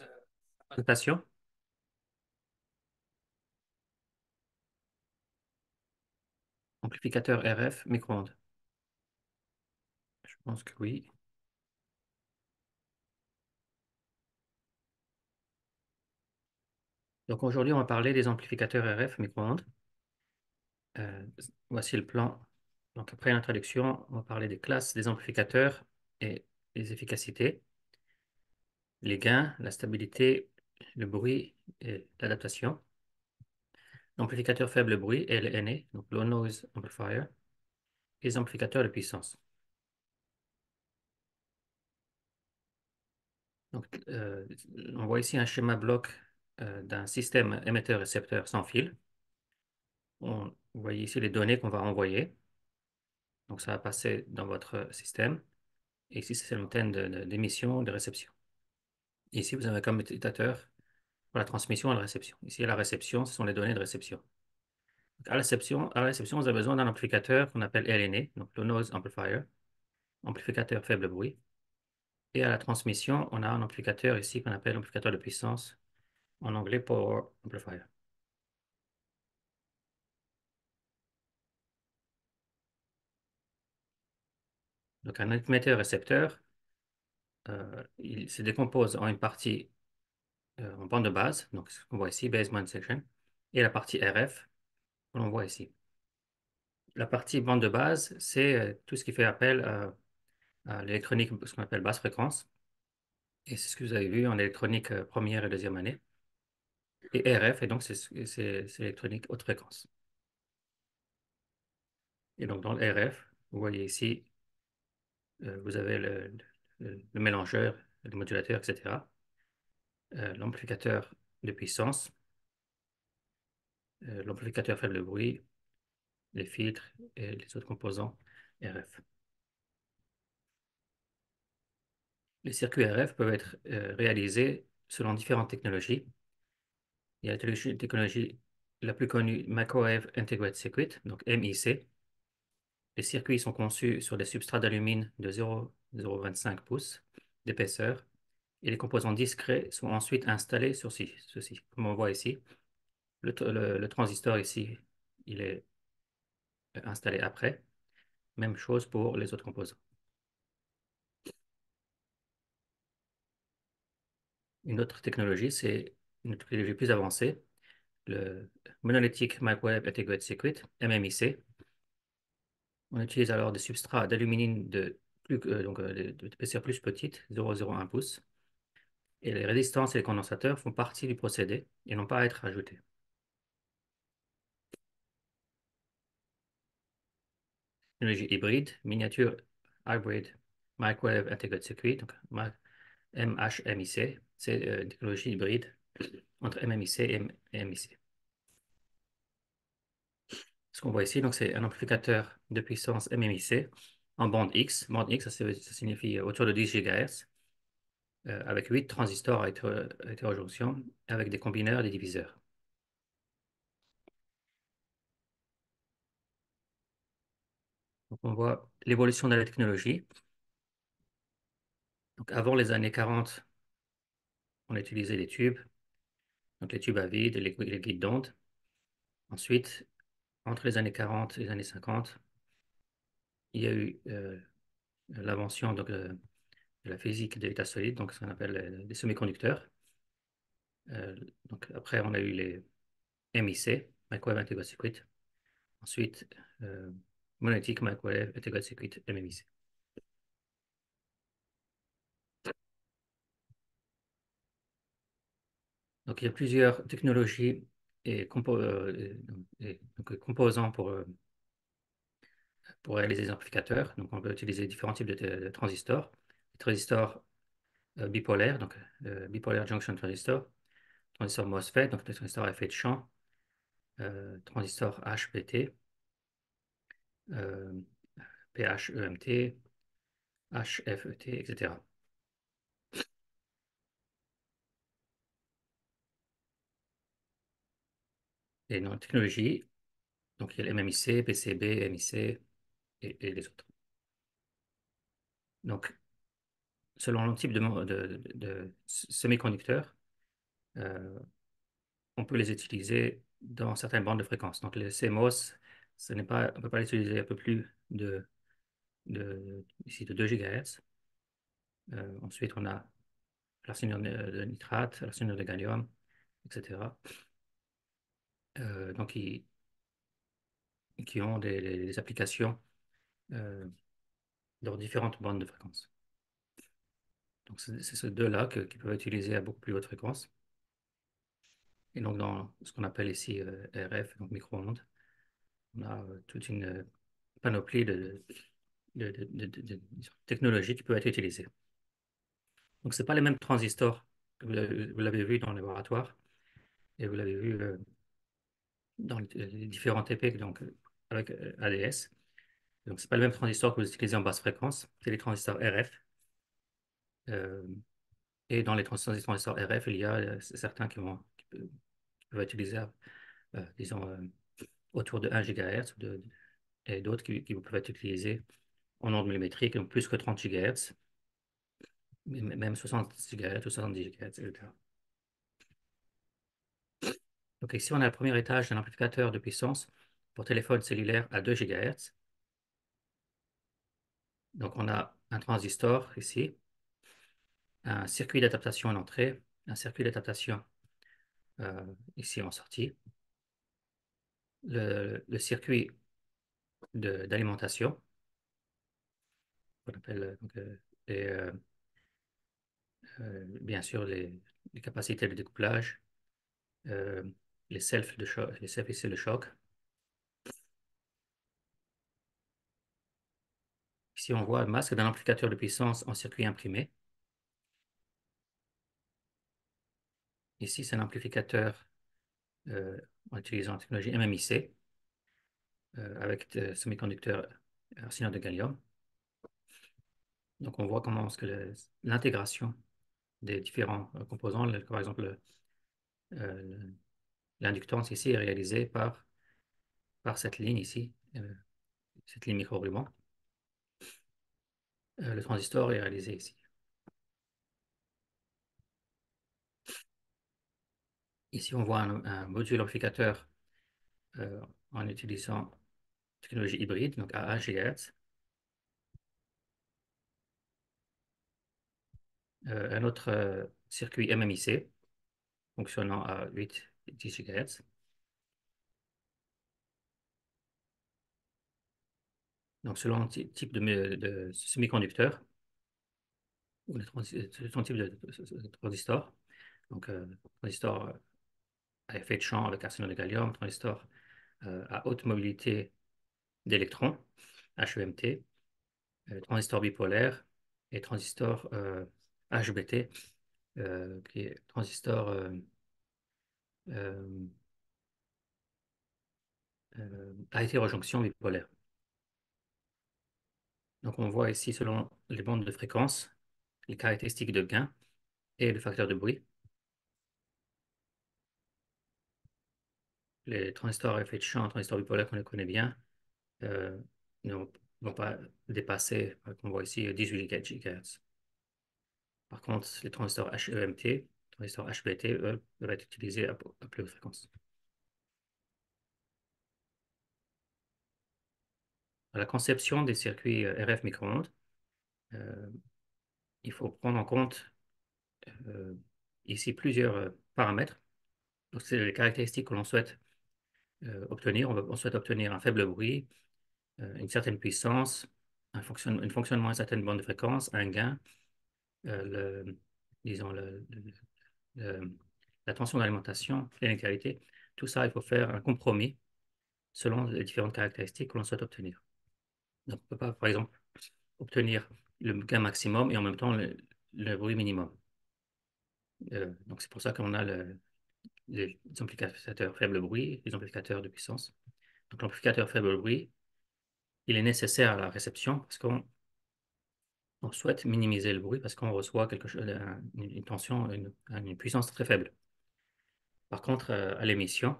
euh. Amplificateur RF, micro-ondes. Je pense que oui. Donc aujourd'hui, on va parler des amplificateurs RF micro-ondes. Euh, voici le plan. Donc après l'introduction, on va parler des classes des amplificateurs et les efficacités, les gains, la stabilité, le bruit et l'adaptation. L'amplificateur faible bruit, LNA, donc Low Noise Amplifier, et les amplificateurs de puissance. Donc, euh, on voit ici un schéma bloc euh, d'un système émetteur-récepteur sans fil. On, vous voyez ici les données qu'on va envoyer. Donc, ça va passer dans votre système. Et ici, c'est l'antenne d'émission, de, de, réception. Ici, vous avez comme utilisateur pour la transmission et la réception. Ici, la réception, ce sont les données de réception. à, la réception à la réception, vous avez besoin d'un amplificateur qu'on appelle LNA, donc Low Noise Amplifier, amplificateur faible bruit. Et à la transmission, on a un amplificateur ici qu'on appelle amplificateur de puissance, en anglais Power Amplifier. Donc un émetteur-récepteur, euh, il se décompose en une partie euh, en bande de base, donc ce qu'on voit ici, baseband section, et la partie RF, que l'on voit ici. La partie bande de base, c'est euh, tout ce qui fait appel à l'électronique, ce qu'on appelle basse fréquence. Et c'est ce que vous avez vu en électronique première et deuxième année. Et RF, et donc c'est l'électronique haute fréquence. Et donc dans le RF, vous voyez ici, vous avez le, le, mélangeur, le modulateur, etc. Euh, l'amplificateur de puissance, euh, l'amplificateur faible bruit, les filtres et les autres composants RF. Les circuits RF peuvent être euh, réalisés selon différentes technologies. Il y a la technologie la plus connue, Microwave Integrated Circuit, donc MIC. Les circuits sont conçus sur des substrats d'alumine de 0,25 pouces d'épaisseur et les composants discrets sont ensuite installés sur ceci, comme on voit ici. Le, transistor ici, il est installé après. Même chose pour les autres composants. Une autre technologie, c'est une technologie plus avancée, le Monolithic Microwave Integrated Circuit, MMIC. On utilise alors des substrats d'aluminium de plus, euh, donc euh, plus petite, 0,01 pouces. Et les résistances et les condensateurs font partie du procédé et n'ont pas à être ajoutés. Technologie hybride, miniature hybrid microwave integrated circuit, donc MHMIC, c'est euh, une technologie hybride entre MMIC et MIC. Ce qu'on voit ici, c'est un amplificateur de puissance MMIC en bande X. Bande X, ça, signifie autour de 10 GHz, euh, avec 8 transistors à hétérojonction, avec des combineurs et des diviseurs. Donc on voit l'évolution de la technologie. Donc avant les années 40, on utilisait les tubes, donc les tubes à vide, les, les guides d'onde. Ensuite, entre les années 40 et les années 50, il y a eu euh, l'invention de la physique de l'état solide, donc ce qu'on appelle les, semi-conducteurs. Euh, donc après, on a eu les MIC, Microwave Integrated Circuit. Ensuite, euh, Monolithic Microwave Integrated Circuit, MMIC. Donc, il y a plusieurs technologies et, composants pour, pour réaliser des amplificateurs. Donc, on peut utiliser différents types de, transistors. Transistors euh, bipolaires, donc euh, bipolaire junction transistor, transistor MOSFET, donc transistor à effet de champ, euh, transistor HPT, PHEMT, HFET, etc. Et dans la technologie, donc il y a le MMIC, PCB, MIC, et, les autres. Donc, selon le type de, semi-conducteurs, euh, on peut les utiliser dans certaines bandes de fréquences. Donc, les CMOS, on ne peut pas les utiliser un peu plus de, ici de 2 GHz. Euh, ensuite, on a l'arsenure de nitrate, l'arsenure de gallium, etc. Euh, donc, qui, ont des applications dans différentes bandes de fréquences. Donc, c'est ces deux-là qui peuvent être utilisés à beaucoup plus haute fréquence. Et donc, dans ce qu'on appelle ici euh, RF, donc micro-ondes, on a euh, toute une euh, panoplie de, technologies qui peuvent être utilisées. Donc, ce pas les mêmes transistors que vous l'avez vu dans le laboratoire et vous l'avez vu dans les différents TP donc, avec ADS. Donc, ce n'est pas le même transistor que vous utilisez en basse fréquence, c'est les transistors RF. et dans les transistors RF, il y a certains qui, vont, peuvent être utilisés, disons, autour de 1 GHz et d'autres qui, peuvent être utilisés en ondes millimétriques, donc plus que 30 GHz, même 60 GHz ou 70 GHz, etc. Donc ici, on a le premier étage d'un amplificateur de puissance pour téléphone cellulaire à 2 GHz. Donc on a un transistor ici, un circuit d'adaptation à l'entrée, un circuit d'adaptation euh, ici en sortie, le, circuit d'alimentation, qu'on appelle euh, euh, bien sûr les, capacités de découplage, les selfs de choc, les selfs ici de choc. Ici, on voit le masque d'un amplificateur de puissance en circuit imprimé. Ici, c'est un amplificateur euh, en utilisant la technologie MMIC euh, avec des semi-conducteurs arsenide de gallium. Donc, on voit comment l'intégration des différents euh, composants, par exemple, l'inductance ici est réalisée par, par cette ligne ici, cette ligne micro-ruban. Le transistor est réalisé ici. Ici, on voit un, module amplificateur euh, en utilisant technologie hybride, donc à 1 GHz. Euh, un autre euh, circuit MMIC fonctionnant à 8 10 GHz. Donc, selon le type de, semi-conducteur ou le type de, transistor, donc transistor à effet de champ avec arsenure de gallium, transistor euh, à haute mobilité d'électrons, HEMT, euh, transistor bipolaire et transistor HBT, euh, qui est transistor à hétérojonction bipolaire. Donc on voit ici, selon les bandes de fréquence, les caractéristiques de gain et le facteur de bruit. les transistors à effet de champ, transistors bipolaires qu'on connaît bien, euh, ne vont pas dépasser, comme on voit ici, 18 GHz. Par contre, les transistors HEMT, transistors HBT, eux, peuvent être utilisés à, plus haute fréquence. À la conception des circuits euh, RF micro-ondes, euh, il faut prendre en compte ici plusieurs paramètres. C'est les caractéristiques que l'on souhaite euh, obtenir. On, souhaite obtenir un faible bruit, euh, une certaine puissance, un, fonctionnement à une certaine bande de fréquence, un gain, euh, disons la tension d'alimentation, l'inégalité. Tout ça, il faut faire un compromis selon les différentes caractéristiques que l'on souhaite obtenir. On ne peut pas, par exemple, obtenir le gain maximum et en même temps le, bruit minimum. donc, c'est pour ça qu'on a le, les amplificateurs faible bruit, les amplificateurs de puissance. Donc l'amplificateur faible bruit, il est nécessaire à la réception parce qu'on on souhaite minimiser le bruit parce qu'on reçoit quelque chose, une, tension, une, puissance très faible. Par contre, euh, à l'émission,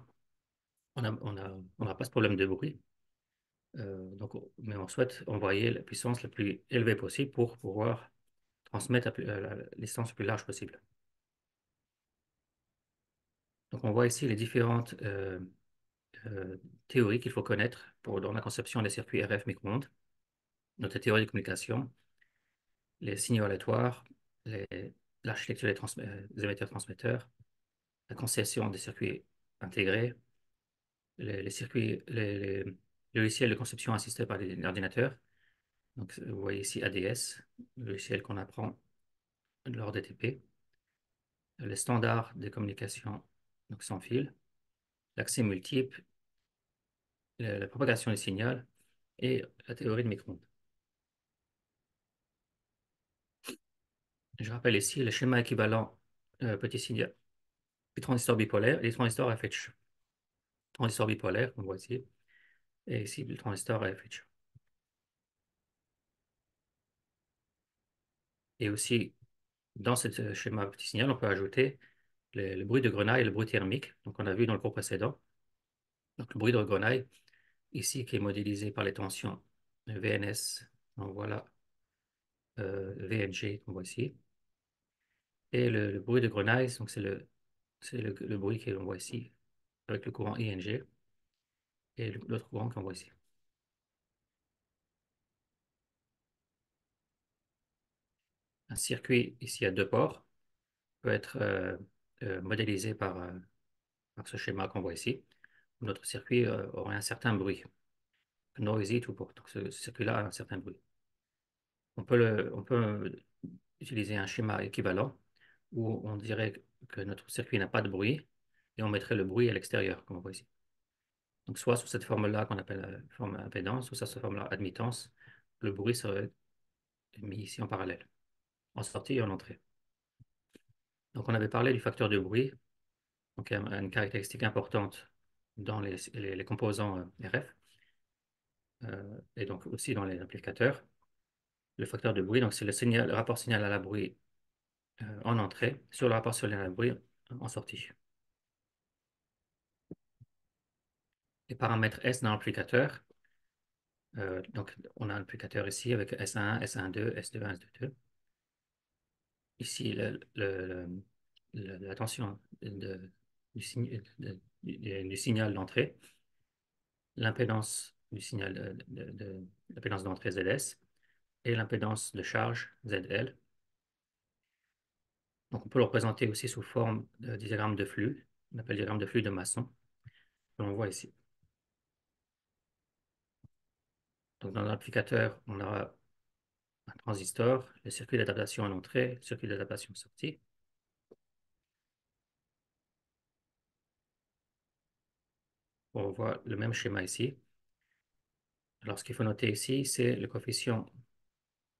on n'a on a, on pas ce problème de bruit. Euh, donc, mais on souhaite envoyer la puissance la plus élevée possible pour pouvoir transmettre la, la, la la plus large possible. Donc on voit ici les différentes euh, euh, théories qu'il faut connaître pour, dans la conception des circuits RF micro-ondes, notre théorie de communication, les signaux aléatoires, l'architecture des, euh, des émetteurs-transmetteurs, la conception des circuits intégrés, les, circuits, les, logiciels de conception assistés par l'ordinateur. Donc, vous voyez ici ADS, le logiciel qu'on apprend lors des TP, les standards de communication donc sans fil, l'accès multiple, la, propagation du signal et la théorie de micro-ondes. Je rappelle ici le schéma équivalent euh, petit signal, puis transistor bipolaire et les transistors FH. Transistor bipolaire, on voit ici, et ici le transistor FH. Et aussi, dans ce schéma petit signal, on peut ajouter le, bruit de grenaille et le bruit thermique. Donc, on a vu dans le cours précédent. Donc, le bruit de grenaille, ici, qui est modélisé par les tensions VNS. Donc, voilà euh, VNG qu'on voit ici. Et le, bruit de grenaille, donc c'est le, le, le, bruit qu'on voit ici avec le courant ING et l'autre courant qu'on voit ici. Un circuit ici à deux ports peut être euh, euh, modélisé par, euh, par, ce schéma qu'on voit ici. Notre circuit aurait un certain bruit, noisy tout pour. Donc ce, circuit-là a un certain bruit. On peut utiliser un schéma équivalent où on dirait que notre circuit n'a pas de bruit et on mettrait le bruit à l'extérieur, comme on voit ici. Donc, soit sous cette forme-là qu'on appelle la forme impédance, soit sous cette forme-là admittance, le bruit serait mis ici en parallèle, en sortie et en entrée. Donc, on avait parlé du facteur de bruit, donc une caractéristique importante dans les, les, composants euh, RF, euh, et donc aussi dans les amplificateurs. Le facteur de bruit, donc c'est le, rapport signal à la bruit euh, en entrée sur le rapport signal à la bruit en sortie. Les paramètres S dans l'amplificateur, donc on a un amplificateur ici avec S1, S12, S21, S22 ici la tension du, signal d'entrée, l'impédance du signal de, d'entrée ZS et l'impédance de charge ZL. Donc on peut le représenter aussi sous forme de diagramme de flux, on appelle diagramme de flux de maçon, que l'on voit ici. Donc dans l'amplificateur, on aura un transistor, le circuit d'adaptation à l'entrée, le circuit d'adaptation sortie. On voit le même schéma ici. Alors, ce qu'il faut noter ici, c'est le coefficient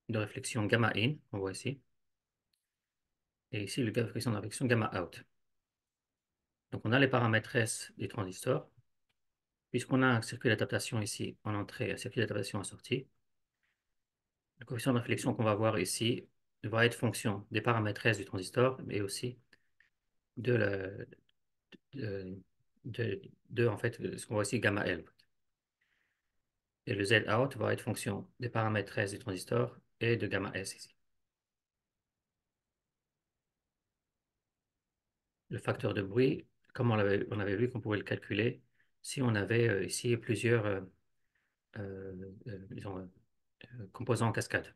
de réflexion gamma in, on voit ici. Et ici, le coefficient de réflexion gamma out. Donc, on a les paramètres S du transistor. Puisqu'on a un circuit d'adaptation ici en entrée, un circuit d'adaptation en sortie, le coefficient de réflexion qu'on va voir ici va être fonction des paramètres S du transistor, mais aussi de, en fait, ce qu'on voit ici, gamma L. Et le Z out va être fonction des paramètres S du transistor et de gamma S ici. Le facteur de bruit, comme on avait, on avait vu qu'on pouvait le calculer si on avait euh, ici plusieurs euh, euh, composants en cascade,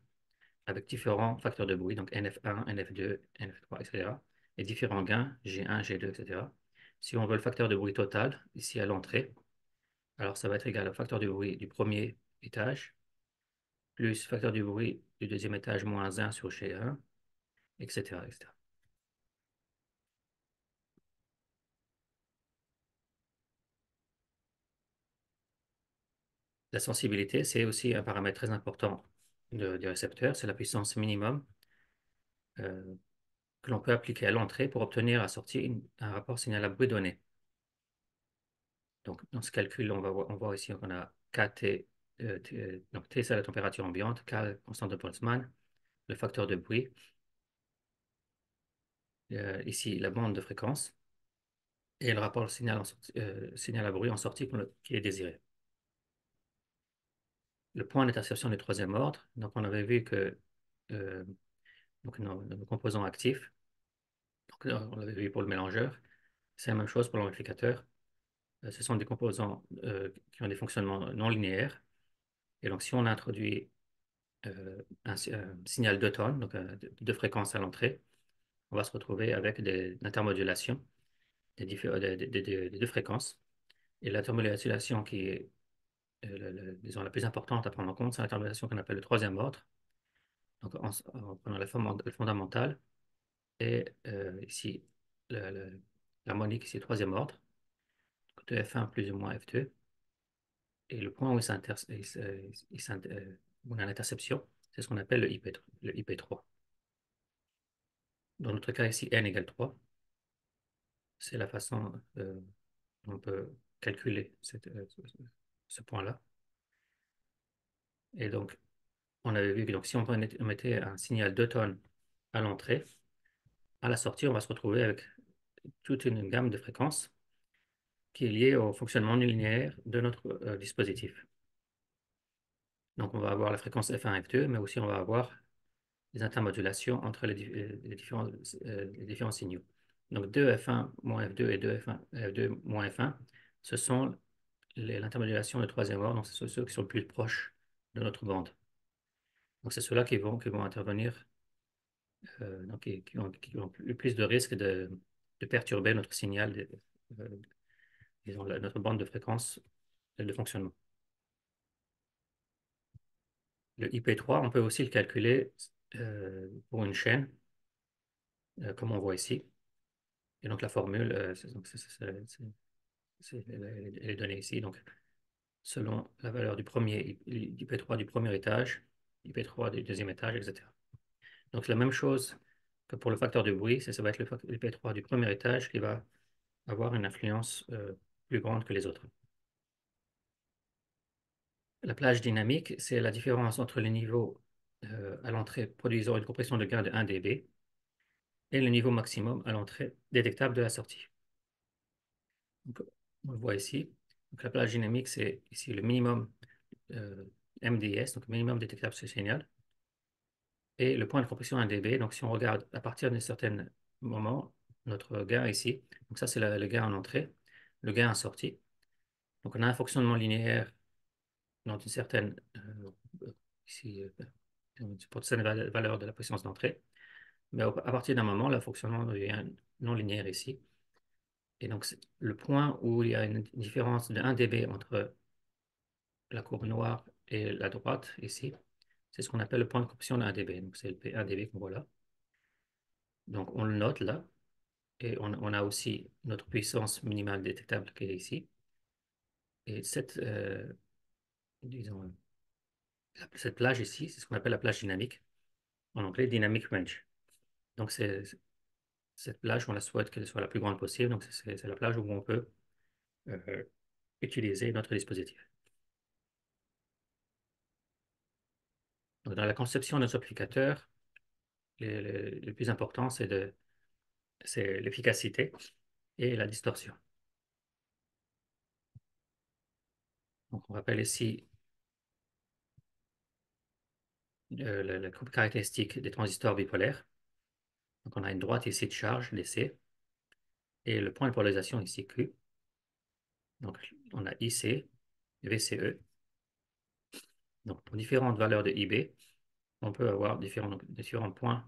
avec différents facteurs de bruit, donc NF1, NF2, NF3, etc., et différents gains, G1, G2, etc. Si on veut le facteur de bruit total, ici à l'entrée, alors ça va être égal au facteur de bruit du premier étage, plus facteur du bruit du deuxième étage moins 1 sur G1, etc. etc. La sensibilité, c'est aussi un paramètre très important de, du récepteur, c'est la puissance minimum euh, que l'on peut appliquer à l'entrée pour obtenir à sortie un rapport signal à bruit donné. Donc, dans ce calcul, on, va voit ici qu'on a KT, euh, euh, donc T c'est la température ambiante, K constante de Boltzmann, le facteur de bruit, ici la bande de fréquence, et le rapport signal à bruit en sortie qui est désiré le point d'interception du troisième ordre. Donc, on avait vu que euh, donc nos, composants actifs. Euh, on l'avait vu pour le mélangeur. C'est la même chose pour l'amplificateur. Euh, ce sont des composants qui ont des fonctionnements non linéaires. Et donc, si on introduit un, signal de tonnes, donc de fréquences à l'entrée, on va se retrouver avec des intermodulations des, des, deux fréquences. Et l'intermodulation qui est euh, disons, la plus importante à prendre en compte, c'est l'intermodulation qu'on appelle le troisième ordre. Donc, en, prenant la forme fondamentale, et euh, ici, l'harmonique, ici, troisième ordre, de F1 plus ou moins F2. Et le point où il, euh, on a l'interception, c'est ce qu'on appelle le, IP, le IP3. Dans notre cas ici, n égale 3. C'est la façon dont on peut calculer euh, ce point-là. Et donc, on avait vu que si on mettait un signal de tonnes à l'entrée, à la sortie, on va se retrouver avec toute une gamme de fréquences qui est liée au fonctionnement linéaire de notre euh, dispositif. Donc, on va avoir la fréquence F1, F2, mais aussi on va avoir les intermodulations entre les, différents, les différents signaux. Donc 2F1 moins F2 et 2F1, F2 moins F1, ce sont l'intermodulation de troisième ordre, donc c'est ceux qui sont le plus proches de notre bande. Donc c'est ceux-là qui vont, qui vont intervenir, euh, donc qui, ont, le plus de risque de, perturber notre signal, de, euh, disons, notre bande de fréquence de fonctionnement. Le IP3, on peut aussi le calculer euh, pour une chaîne, comme on voit ici. Et donc la formule, euh, elle est donnée ici. Donc, selon la valeur du premier IP3 du premier étage, IP3 du deuxième étage, etc. Donc la même chose que pour le facteur de bruit, ça va être le IP3 du premier étage qui va avoir une influence euh, plus grande que les autres. La plage dynamique, c'est la différence entre les niveaux euh, à l'entrée produisant une compression de gain de 1 dB et le niveau maximum à l'entrée détectable de la sortie. On le voit ici. Donc, la plage dynamique, c'est ici le minimum euh, MDS, donc minimum détectable sur le signal, et le point de compression 1 dB. Donc, si on regarde à partir d'un certain moment, notre gain ici, donc ça, c'est le gain en entrée, le gain en sortie. Donc, on a un fonctionnement linéaire dans une certaine, euh, ici, euh, pour une valeur de la puissance d'entrée. Mais à partir d'un moment, le fonctionnement devient non linéaire ici. Et donc, le point où il y a une différence de 1 dB entre la courbe noire et la droite, ici, c'est ce qu'on appelle le point de compression de 1 dB. Donc, c'est le P1 dB qu'on voit là. Donc, on le note là. Et on, a aussi notre puissance minimale détectable qui est ici. Et cette, euh, disons, cette plage ici, c'est ce qu'on appelle la plage dynamique. En anglais, dynamic range. Donc, c'est cette plage, on la souhaite qu'elle soit la plus grande possible. Donc, c'est la plage où on peut euh, utiliser notre dispositif. dans la conception de nos amplificateurs, le, plus important, c'est l'efficacité et la distorsion. On rappelle ici euh, la caractéristique des transistors bipolaires. Donc, on a une droite ici de charge, DC, et le point de polarisation ici, Q. Donc, on a IC, VCE. Donc, pour différentes valeurs de IB, on peut avoir différents, différents points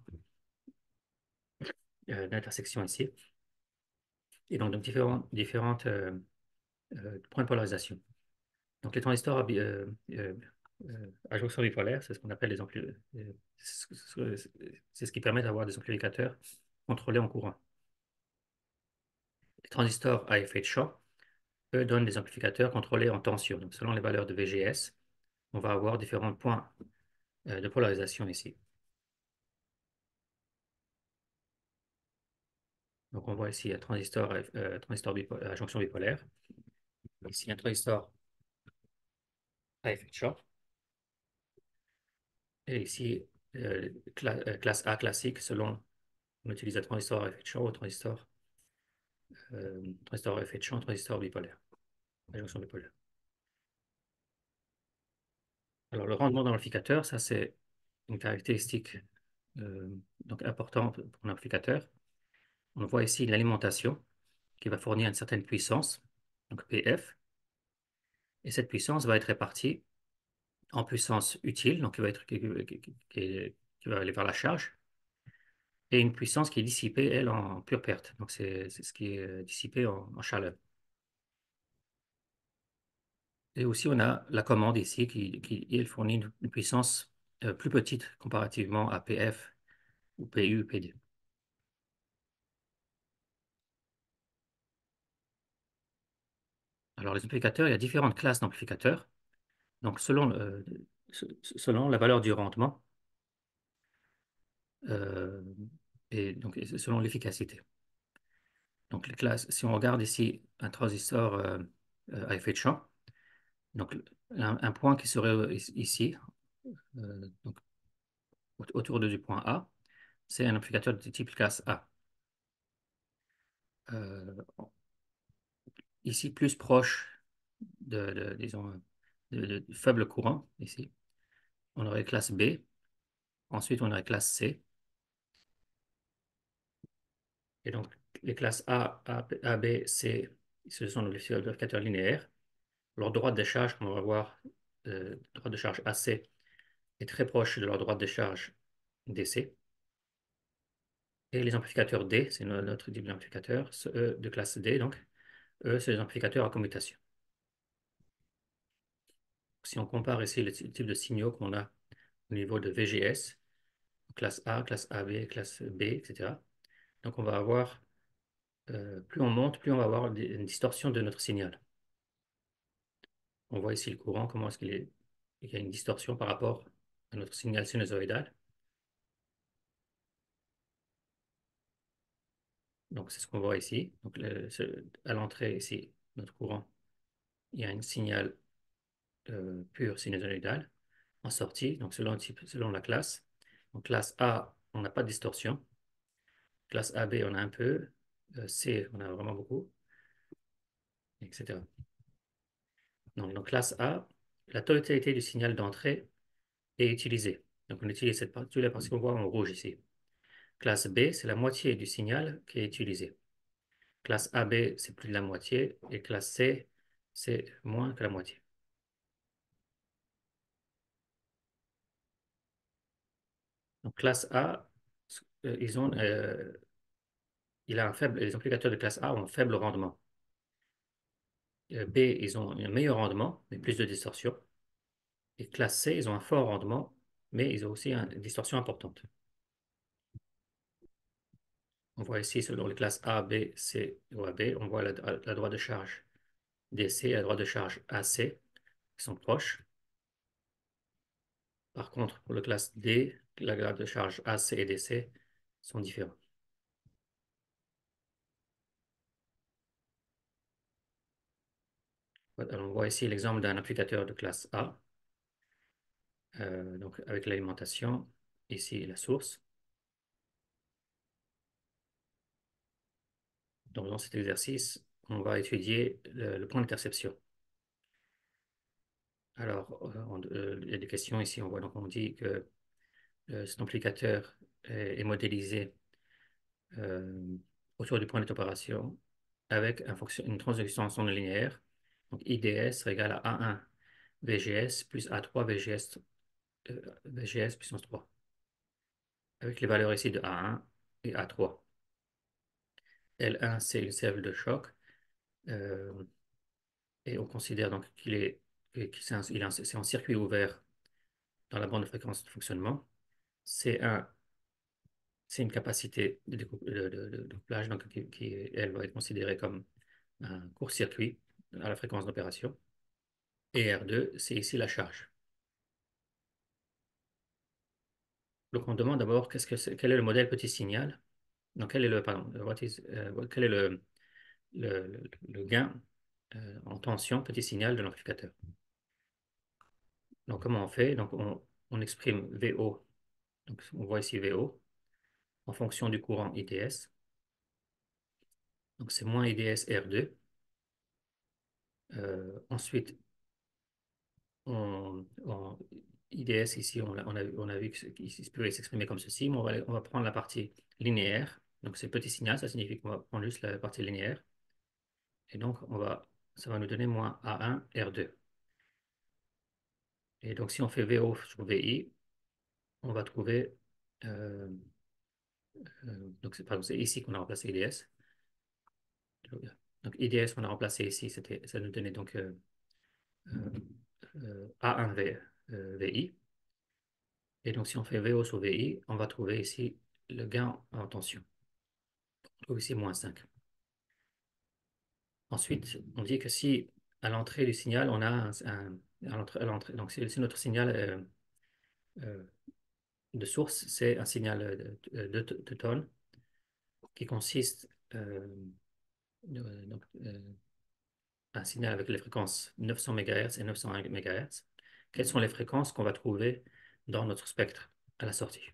euh, d'intersection ici. Et donc, différents, différentes euh, euh, points de polarisation. Donc, les transistors à jonction bipolaire, c'est ce qu'on appelle les amplis c'est ce qui permet d'avoir des amplificateurs contrôlés en courant. Les transistors à effet de champ, eux, donnent des amplificateurs contrôlés en tension. Donc, selon les valeurs de VGS, on va avoir différents points euh, de polarisation ici. Donc, on voit ici un transistor, euh, transistor à jonction bipolaire. Ici, un transistor à effet de champ. Et ici, euh, euh, classe A classique selon on utilise un transistor à effet de champ ou transistor, euh, transistor à effet de champ, transistor bipolaire, la jonction bipolaire. Alors le rendement dans l'amplificateur, ça c'est une caractéristique donc important pour l'amplificateur. On voit ici l'alimentation qui va fournir une certaine puissance, donc PF. Et cette puissance va être répartie en puissance utile, donc qui va, être, qui, va aller vers la charge, et une puissance qui est dissipée, elle, en pure perte. Donc c'est ce qui est dissipé en, chaleur. Et aussi, on a la commande ici qui, qui fournit une, puissance euh, plus petite comparativement à PF ou PU, PD. Alors, les amplificateurs, il y a différentes classes d'amplificateurs. Donc, selon, euh, selon la valeur du rendement euh, et donc selon l'efficacité. Donc, les classes, si on regarde ici un transistor euh, à effet de champ, donc un, point qui serait ici, donc, autour du point A, c'est un amplificateur de type classe A ici plus proche de, disons, faible courant, ici. On aurait classe B. Ensuite, on aurait classe C. Et donc, les classes A, A, B, C, ce sont les amplificateurs linéaires. Leur droite de charge, comme on va voir, euh, droite de charge AC est très proche de leur droite de charge DC. Et les amplificateurs D, c'est notre type d'amplificateur, de classe D, donc, eux, c'est les amplificateurs à commutation. Si on compare ici le type de signaux qu'on a au niveau de VGS, classe A, classe AB, classe B, etc. Donc on va avoir, euh, plus on monte, plus on va avoir une distorsion de notre signal. On voit ici le courant, comment est-ce qu'il est, il y a une distorsion par rapport à notre signal sinusoïdal. Donc, c'est ce qu'on voit ici. Donc, à l'entrée, ici, notre courant, il y a un signal euh, pur sinusoïdal. En sortie, donc selon, selon la classe. Donc, classe A, on n'a pas de distorsion. Classe AB, on a un peu. Euh, C, on a vraiment beaucoup. Etc. Donc, dans classe A, la totalité du signal d'entrée est utilisée. Donc, on utilise cette partie, parce qu'on voit en rouge ici. Classe B, c'est la moitié du signal qui est utilisé. Classe AB, c'est plus de la moitié. Et classe C, c'est moins que la moitié. Donc, classe A, euh, ils ont, euh, les amplificateurs de classe A ont un faible rendement. Euh, B, ils ont un meilleur rendement, mais plus de distorsion. Et classe C, ils ont un fort rendement, mais ils ont aussi une distorsion importante. On voit ici, selon les classes A, B, C ou AB, on voit la, droite de charge DC et la droite de charge AC qui sont proches. Par contre, pour la classe D, la droite de charge AC et DC sont différents. on voit ici l'exemple d'un applicateur de classe A, euh, donc avec l'alimentation, ici la source. Donc, dans cet exercice, on va étudier le, point d'interception. Alors, euh, euh, il y a des questions ici. On voit donc on dit que cet amplificateur est, modélisé autour du point d'opération avec un une transition en linéaire. Donc, IDS égale à A1 VGS plus A3 VGS, VGS puissance 3. Avec les valeurs ici de A1 et A3. L1, c'est une cercle de choc. Euh, et on considère donc qu'il est, c'est en circuit ouvert dans la bande de fréquence de fonctionnement. C1, c'est une capacité de, couplage donc, qui, elle, va être considérée comme un court-circuit à la fréquence d'opération. Et R2, c'est ici la charge. Donc on demande d'abord quel est le modèle petit signal donc, quel est le, pardon, euh, quel est le, le, gain euh, en tension petit signal de l'amplificateur Donc, comment on fait? Donc, on, exprime VO, donc on voit ici VO, en fonction du courant ITS. Donc, c'est moins IDS R2. Euh, ensuite, IDS, ici, on a vu qu'il pouvait s'exprimer comme ceci, mais on va, on va prendre la partie linéaire. Donc, c'est petit signal, ça signifie qu'on va prendre juste la partie linéaire. Et donc, on va, ça va nous donner moins A1, R2. Et donc, si on fait VO sur VI, on va trouver... Euh, euh, donc, c'est ici qu'on a remplacé IDS. Donc, IDS, on a remplacé ici, ça nous donnait donc euh, A1 v, VI. Et donc, si on fait VO sur VI, on va trouver ici le gain en tension. On trouve ici moins 5. Ensuite, on dit que si à l'entrée du signal, on a un, à l'entrée, donc si, notre signal de source, c'est un signal de, de, tonne qui consiste euh, donc, un signal avec les fréquences 900 MHz et 901 MHz. Quelles sont les fréquences qu'on va trouver dans notre spectre à la sortie?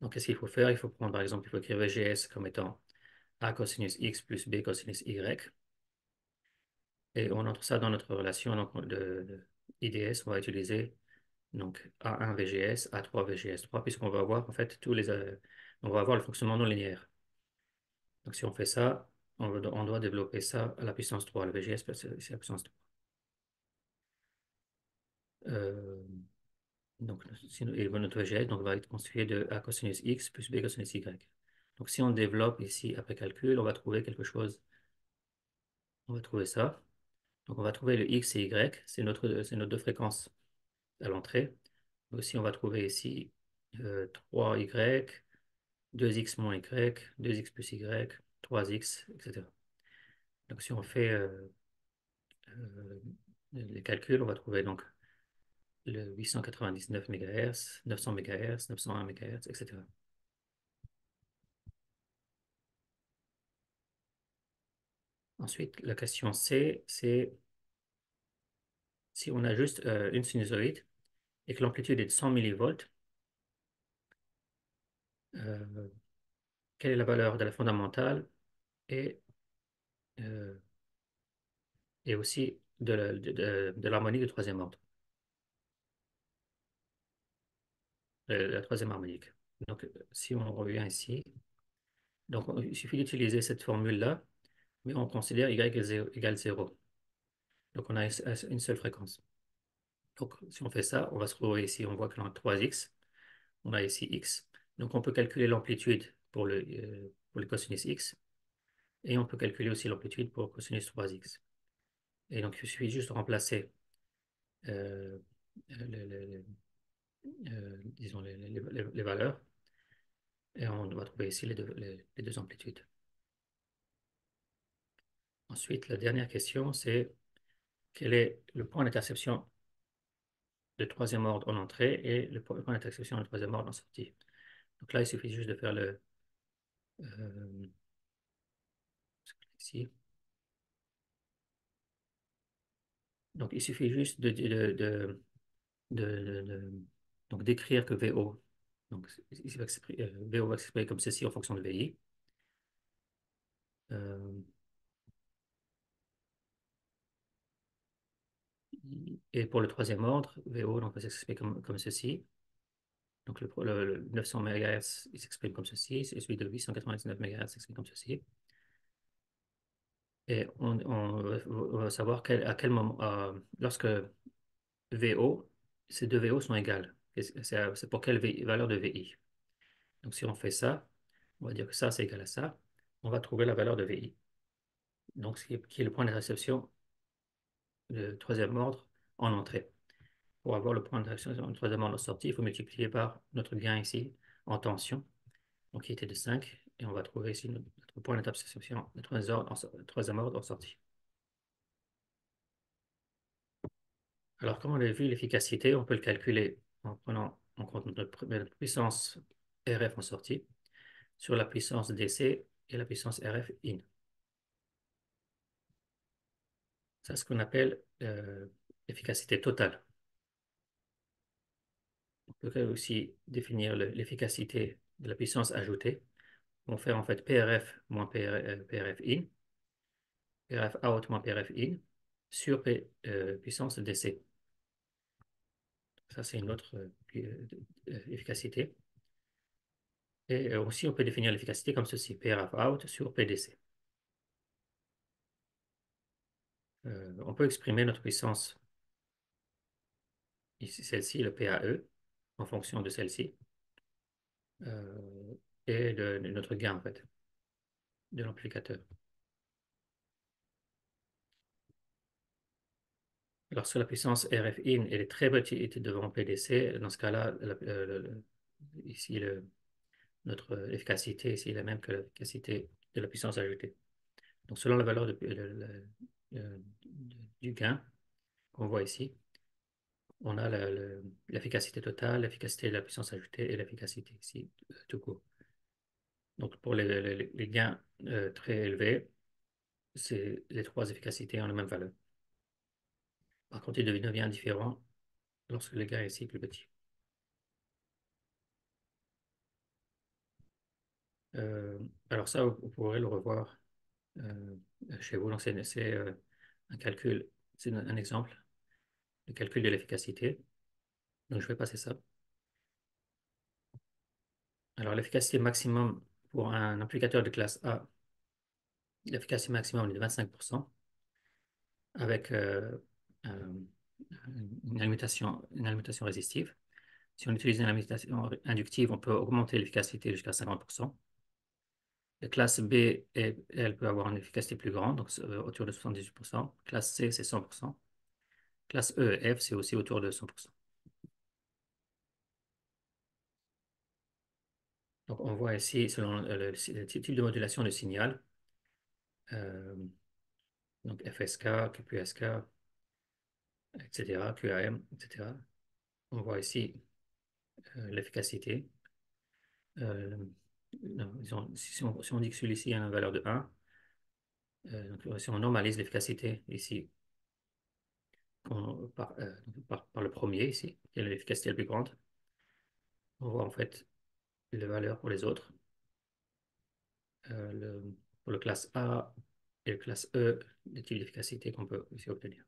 Donc, qu'est-ce qu'il faut faire? Il faut prendre, par exemple, il faut écrire VGS comme étant A cosinus X plus B cosinus Y. Et on entre ça dans notre relation de, IDS, on va utiliser donc A1 VGS, A3 VGS 3, puisqu'on va avoir en fait tous les, euh, on va avoir le fonctionnement non linéaire. Donc si on fait ça, on, doit développer ça à la puissance 3. Le VGS, c'est la puissance 3. Euh, donc, notre VGS donc, va être constitué de A cosinus X plus B cosinus Y. Donc, si on développe ici après calcul, on va trouver quelque chose. On va trouver ça. Donc, on va trouver le X et Y, c'est notre, nos deux fréquences à l'entrée. Aussi, on va trouver ici 3Y, euh, 2X moins Y, 2X plus Y, 3X, etc. Donc, si on fait euh, euh, les calculs, on va trouver donc le 899 MHz, 900 MHz, 901 MHz, etc. Ensuite, la question C, c'est si on a juste euh, une sinusoïde et que l'amplitude est de 100 millivolts, euh, quelle est la valeur de la fondamentale et, euh, et aussi de, l'harmonie du troisième ordre, la troisième harmonique. Donc, si on revient ici, donc il suffit d'utiliser cette formule-là mais on considère y égale 0. Donc, on a une seule fréquence. Donc, si on fait ça, on va se retrouver ici, on voit que l'on a 3x, on a ici x. Donc, on peut calculer l'amplitude pour le, euh, cosinus x, et on peut calculer aussi l'amplitude pour cosinus 3x. Et donc, il suffit juste de remplacer euh, euh, disons les, valeurs, et on va trouver ici les deux amplitudes. Ensuite, la dernière question, c'est quel est le point d'interception de troisième ordre en entrée et le point d'interception de troisième ordre en sortie. Donc là, il suffit juste de faire le... Euh. Donc, il suffit juste de, de, de, donc d'écrire que VO, donc ici, euh, VO va s'exprimer comme ceci en fonction de VI. Euh, Et pour le troisième ordre, VO, donc, s'exprime comme, comme ceci. Donc le, 900 MHz, il s'exprime comme ceci, et celui de 899 MHz s'exprime comme ceci. Et on, va savoir à quel moment, lorsque VO, ces deux VO sont égales. C'est pour quelle valeur de VI. Donc si on fait ça, on va dire que ça, c'est égal à ça. On va trouver la valeur de VI. Donc, est, qui est le point de réception de troisième ordre en entrée. Pour avoir le point de réaction en sortie, il faut multiplier par notre gain ici en tension, donc qui était de 5, et on va trouver ici notre, point d'intersection de troisième ordre en sortie. Alors, comme on a vu l'efficacité, on peut le calculer en prenant en compte notre, puissance RF en sortie sur la puissance DC et la puissance RF in. C'est ce qu'on appelle euh, l'efficacité totale. On peut aussi définir l'efficacité de la puissance ajoutée. On fait en fait PRF moins PRF in, PRF out moins PRF in sur P, euh, puissance DC. Ça, c'est une autre euh, efficacité. Et aussi, on peut définir l'efficacité comme ceci, PRF out sur PDC. on peut exprimer notre puissance, ici celle-ci, le PAE, en fonction de celle-ci, et de, de, notre gain, en fait, de l'amplificateur. Lorsque la puissance RF in est très petite devant PDC, dans ce cas-là, ici, notre efficacité ici est la même que l'efficacité de la puissance ajoutée. Donc, selon la valeur du gain qu'on voit ici, on a l'efficacité totale, l'efficacité de la puissance ajoutée et l'efficacité ici, tout court. Donc, pour les, gains euh, très élevés, les trois efficacités ont la même valeur. Par contre, il devient différent lorsque le gain est ici plus petit. Euh, alors ça, vous, pourrez le revoir euh, chez vous. c'est euh, un calcul, c'est un, exemple, le calcul de l'efficacité. Donc, je vais passer ça. Alors, l'efficacité maximum pour un applicateur de classe A, l'efficacité maximum est de 25% avec une alimentation, une alimentation résistive. Si on utilise une alimentation inductive, on peut augmenter l'efficacité jusqu'à 50%. La classe B, elle peut avoir une efficacité plus grande, donc euh, autour de 78%. Classe C, c'est 100%. Classe E et F, c'est aussi autour de 100%. Donc, on voit ici, selon le, type de modulation de signal, euh, donc FSK, QPSK, etc., QAM, etc. On voit ici euh, l'efficacité. Euh, si, on, dit que celui-ci a une valeur de 1, euh, si on normalise l'efficacité ici par, le premier ici, qui est l'efficacité la plus grande, on voit en fait les valeurs pour les autres. pour le classe A et le classe E, les types d'efficacité qu'on peut aussi obtenir.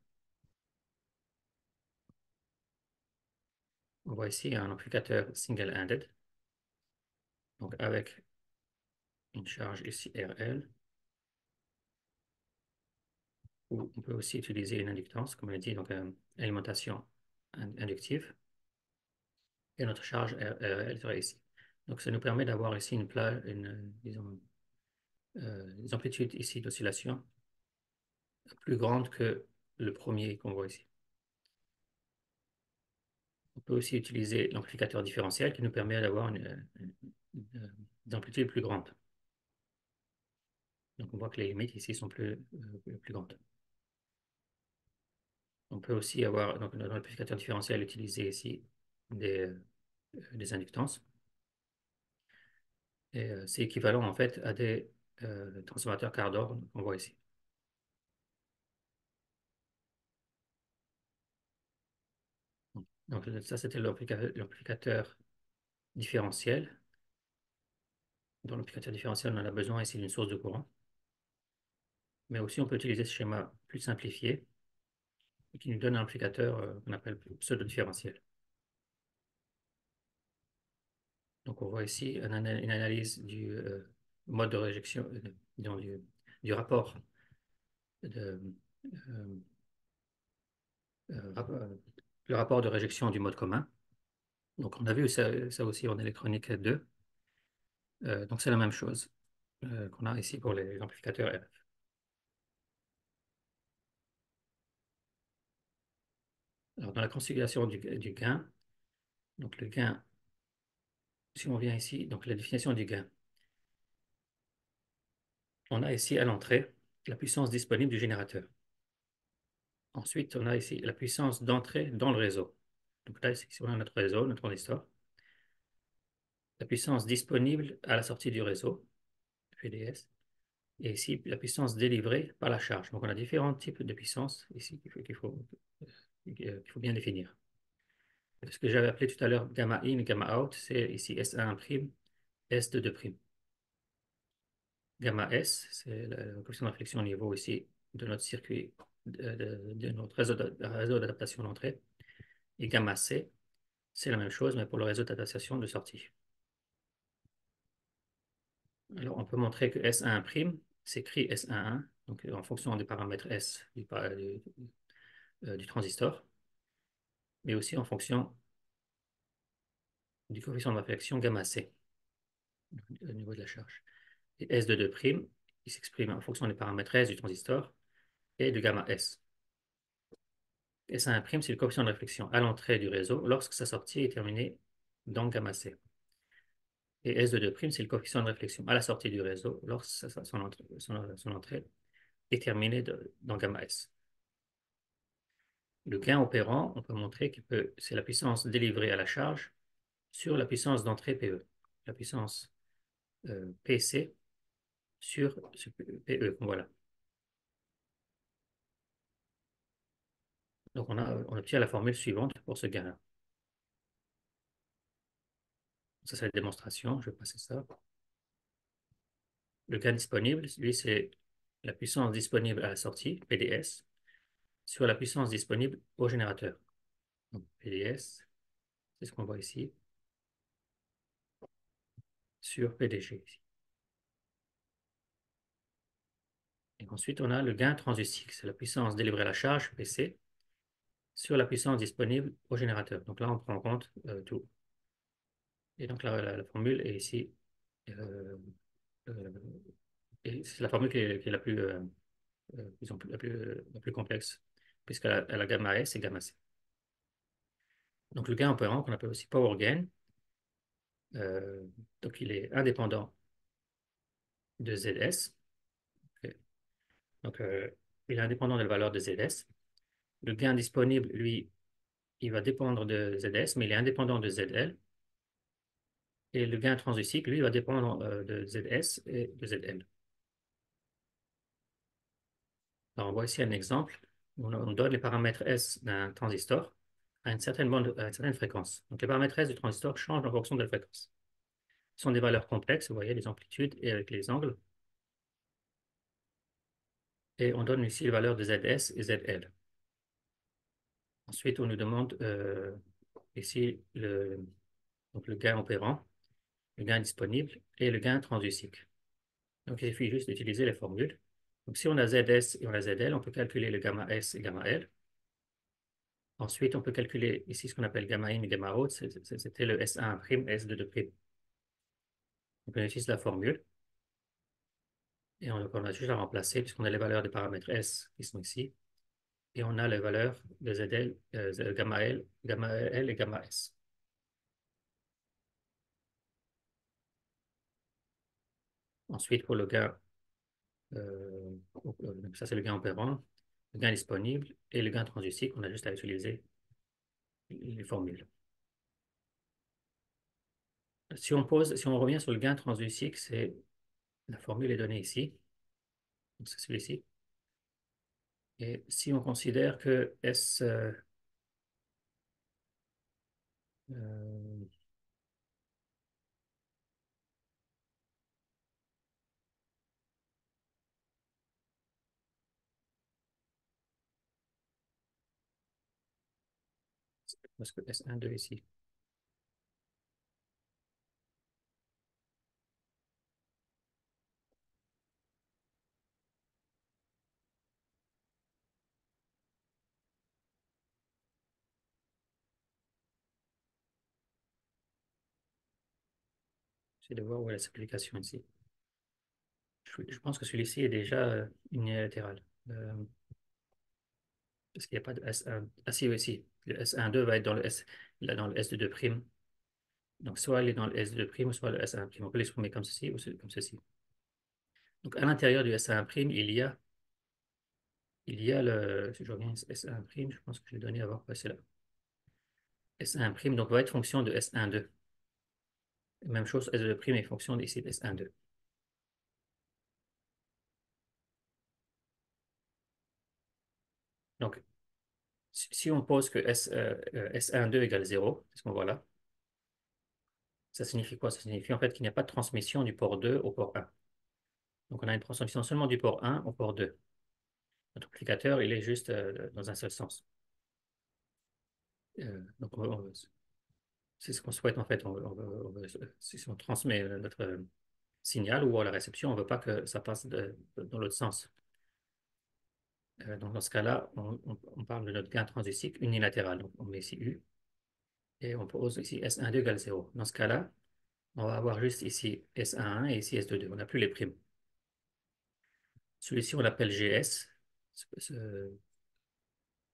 On voit ici un amplificateur single-handed, donc avec une charge ici RL. Ou on peut aussi utiliser une inductance, comme on l'a dit, donc une alimentation inductive. Et notre charge RL serait ici. Donc ça nous permet d'avoir ici une, plage, une disons, euh, ici d'oscillation plus grandes que le premier qu'on voit ici. On peut aussi utiliser l'amplificateur différentiel qui nous permet d'avoir une, amplitude plus grande. Donc on voit que les limites ici sont plus, euh, plus grandes. On peut aussi avoir, donc, dans l'amplificateur différentiel, utiliser ici des, euh, inductances. Euh, c'est équivalent en fait à des transformateurs quart qu'on voit ici. Donc ça, c'était l'amplificateur différentiel. Dans l'amplificateur différentiel, on a besoin ici d'une source de courant. Mais aussi, on peut utiliser ce schéma plus simplifié qui nous donne un amplificateur euh, qu'on appelle pseudo-différentiel. Donc, on voit ici une, analyse du euh, mode de réjection, euh, du, rapport de, le rapport de réjection du mode commun. Donc, on a vu ça, aussi en électronique 2. Euh, donc, c'est la même chose qu'on a ici pour les amplificateurs RF. Alors, dans la configuration du, gain, donc le gain, si on vient ici, donc la définition du gain, on a ici à l'entrée la puissance disponible du générateur. Ensuite, on a ici la puissance d'entrée dans le réseau. Donc là, ici, on a notre réseau, notre transistor. La puissance disponible à la sortie du réseau, PDS. Et ici, la puissance délivrée par la charge. Donc, on a différents types de puissance ici qu'il faut, faut, bien définir. Ce que j'avais appelé tout à l'heure gamma in, gamma out, c'est ici S1', S2'. Gamma S, c'est la coefficient de au niveau ici de notre circuit de, notre réseau d'adaptation d'entrée, et gamma C, c'est la même chose, mais pour le réseau d'attestation de sortie. Alors, on peut montrer que S11' s'écrit S11, donc en fonction des paramètres S du, euh, du transistor, mais aussi en fonction du coefficient de réflexion gamma C au niveau de la charge. S de 2', il s'exprime en fonction des paramètres S du transistor et de gamma S. S1', c'est le coefficient de réflexion à l'entrée du réseau lorsque sa sortie est terminée dans gamma C. Et S de 2', c'est le coefficient de réflexion à la sortie du réseau lorsque son entrée est terminée dans gamma S. Le gain opérant, on peut montrer que c'est la puissance délivrée à la charge sur la puissance d'entrée PE. La puissance euh, PC sur ce PE. Voilà. Donc, on, a, on obtient la formule suivante pour ce gain-là. Ça, c'est la démonstration. Je vais passer ça. Le gain disponible, lui, c'est la puissance disponible à la sortie, PDS, sur la puissance disponible au générateur. Donc, PDS, c'est ce qu'on voit ici, sur PDG. Et ensuite, on a le gain transustique, c'est la puissance délivrée à la charge, PC, sur la puissance disponible au générateur. Donc là, on prend en compte euh, tout. Et donc la, formule est ici. Euh, euh, c'est la formule qui est, la, plus, la, plus, complexe, puisqu'elle a, la gamma S et gamma C. Donc le gain opérant, qu'on appelle aussi power gain, donc il est indépendant de ZS. Donc il est indépendant de la valeur de ZS. Le gain disponible, lui, il va dépendre de ZS, mais il est indépendant de ZL. Et le gain transusique, lui, va dépendre euh, de ZS et de ZL. Alors, on voit ici un exemple. On donne les paramètres S d'un transistor à une, certaine bande, à une certaine fréquence. Donc, les paramètres S du transistor changent en fonction de la fréquence. Ce sont des valeurs complexes, vous voyez, les amplitudes et avec les angles. Et on donne ici les valeurs de ZS et ZL. Ensuite, on nous demande euh, ici le, le gain opérant, le gain disponible et le gain transusique. Donc, il suffit juste d'utiliser les formules. Donc, si on a ZS et on a ZL, on peut calculer le gamma S et gamma L. Ensuite, on peut calculer ici ce qu'on appelle gamma in et gamma out. C'était le S1', S2'. On utilise la formule. Et on, on a juste à remplacer puisqu'on a les valeurs des paramètres S qui sont ici et on a les valeurs de ZL, euh, gamma L, gamma L et gamma S. Ensuite, pour le gain, ça c'est le gain opérant, le gain disponible et le gain transusique, on a juste à utiliser les formules. Si on, pose, si on revient sur le gain transusique, c'est la formule est donnée ici. C'est celui-ci. Et si on considère que S euh, euh, parce que S1, 2 ici. de voir où est la simplification ici. Je, pense que celui-ci est déjà unilatéral. Euh, parce qu'il n'y a pas de S1. Ah si, oui, si. Le S1-2 va être dans le, S, là, dans le S de 2'. Donc, soit il est dans le S de 2', soit le S1'. On peut l'exprimer comme ceci ou comme ceci. Donc, à l'intérieur du S1', il y a il y a le, si je reviens S1', je pense que je l'ai donné avant, c'est là. S1', donc va être fonction de S1,2. Même chose, S de prime est fonction d'ici de S1, si on pose que S, 1 euh, 2 égale 0, c'est ce qu'on voit là, ça signifie quoi? Ça signifie en fait qu'il n'y a pas de transmission du port 2 au port 1. Donc, on a une transmission seulement du port 1 au port 2. Notre applicateur, il est juste euh, dans un seul sens. Euh, donc, c'est ce qu'on souhaite en fait. Si on transmet notre signal ou à la réception, on ne veut pas que ça passe dans l'autre sens. Euh, donc dans ce cas-là, on, parle de notre gain transducique unilatéral. Donc on met ici U et on pose ici S12 égale 0. Dans ce cas-là, on va avoir juste ici S11 et ici S22. On n'a plus les primes. Celui-ci, on l'appelle GS,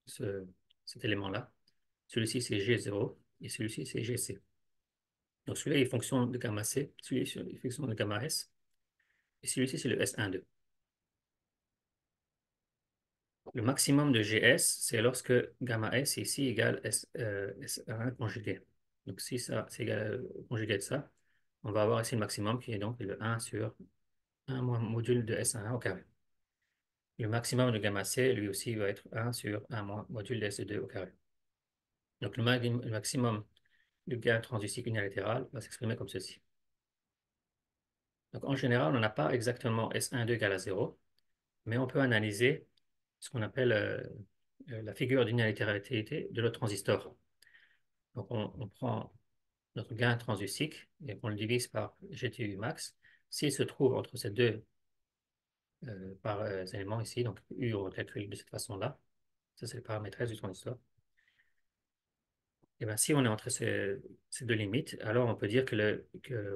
cet élément-là. Celui-ci, c'est G0 et celui-ci, c'est GC. Donc celui-là, il fonctionne de gamma C, celui-ci, il fonctionne de gamma S, et celui-ci, c'est le S12. Le maximum de GS, c'est lorsque gamma S ici égale S, 1 euh, conjugué. Donc si ça, c'est conjugué de ça, on va avoir ici le maximum qui est donc le 1 sur 1 module de S1 au carré. Le maximum de gamma C, lui aussi, va être 1 sur 1 module de S2 au carré. Donc, le, maximum du gain transducique unilatéral va s'exprimer comme ceci. Donc, en général, on n'a pas exactement S12 égale à 0, mais on peut analyser ce qu'on appelle euh, euh, la figure d'unilatéralité de notre transistor. Donc, on, prend notre gain transducique et on le divise par GTU max. S'il se trouve entre ces deux euh, éléments ici, donc U, on calcule de cette façon-là. Ça, c'est le paramètre du transistor. Et eh bien, si on est entre ces, deux limites, alors on peut dire que, le,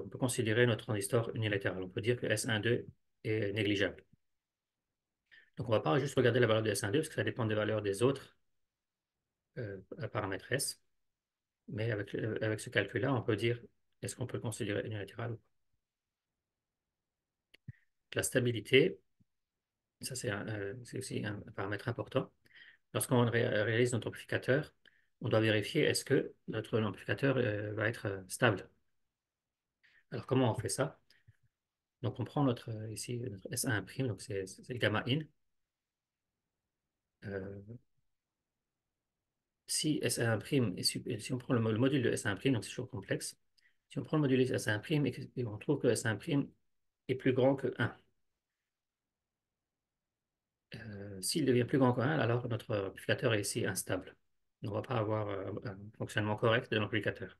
on peut considérer notre transistor unilatéral. On peut dire que S12 est négligeable. Donc, on ne va pas juste regarder la valeur de S12 parce que ça dépend des valeurs des autres euh, paramètres S. Mais avec, avec ce calcul-là, on peut dire est-ce qu'on peut considérer unilatéral ou pas? La stabilité, ça c'est euh, aussi un paramètre important. Lorsqu'on réalise notre amplificateur, on doit vérifier est-ce que notre amplificateur euh, va être stable? Alors, comment on fait ça? Donc, on prend notre, ici, notre S1', donc c'est gamma in. Si S1' est si on prend le, module de S1', donc c'est toujours complexe, si on prend le module de S1' et, et on trouve que S1' est plus grand que 1, s'il devient plus grand que 1, alors notre amplificateur est ici instable on ne va pas avoir euh, un fonctionnement correct de l'amplificateur.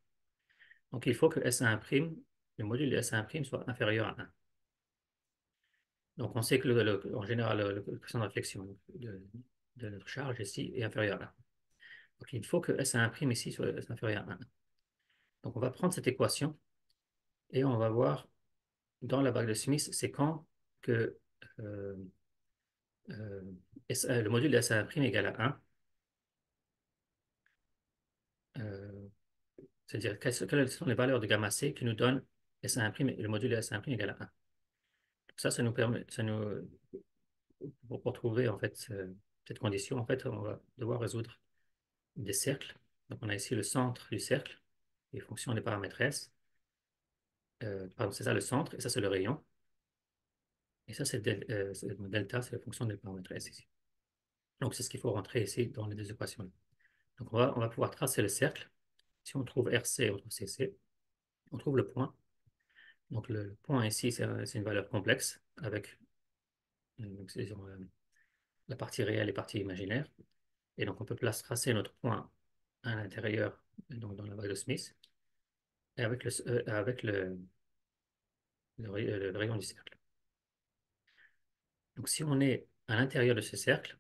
Donc, il faut que S1', le module de S1' soit inférieur à 1. Donc, on sait que en général, le, coefficient de réflexion de, notre charge ici est inférieur à 1. Donc, il faut que S1' ici soit inférieur à 1. Donc, on va prendre cette équation et on va voir dans la bague de Smith, c'est quand que euh, euh, le module de S1' égale à 1 euh, c'est-à-dire quelles sont les valeurs de gamma C qui nous donnent S1', le module S1' égale à 1. Ça, ça nous permet, ça nous, pour, trouver en fait cette condition, en fait, on va devoir résoudre des cercles. Donc, on a ici le centre du cercle, les fonctions des paramètres S. Euh, c'est ça le centre, et ça c'est le rayon. Et ça c'est euh, delta, c'est la fonction des paramètres S ici. Donc, c'est ce qu'il faut rentrer ici dans les deux équations. Donc, on va, pouvoir tracer le cercle. Si on trouve RC, on trouve CC, on trouve le point. Donc, le point ici, c'est une valeur complexe avec la partie réelle et partie imaginaire. Et donc, on peut tracer notre point à l'intérieur, donc dans la vague de Smith, et avec le, euh, avec le, le, rayon du cercle. Donc, si on est à l'intérieur de ce cercle,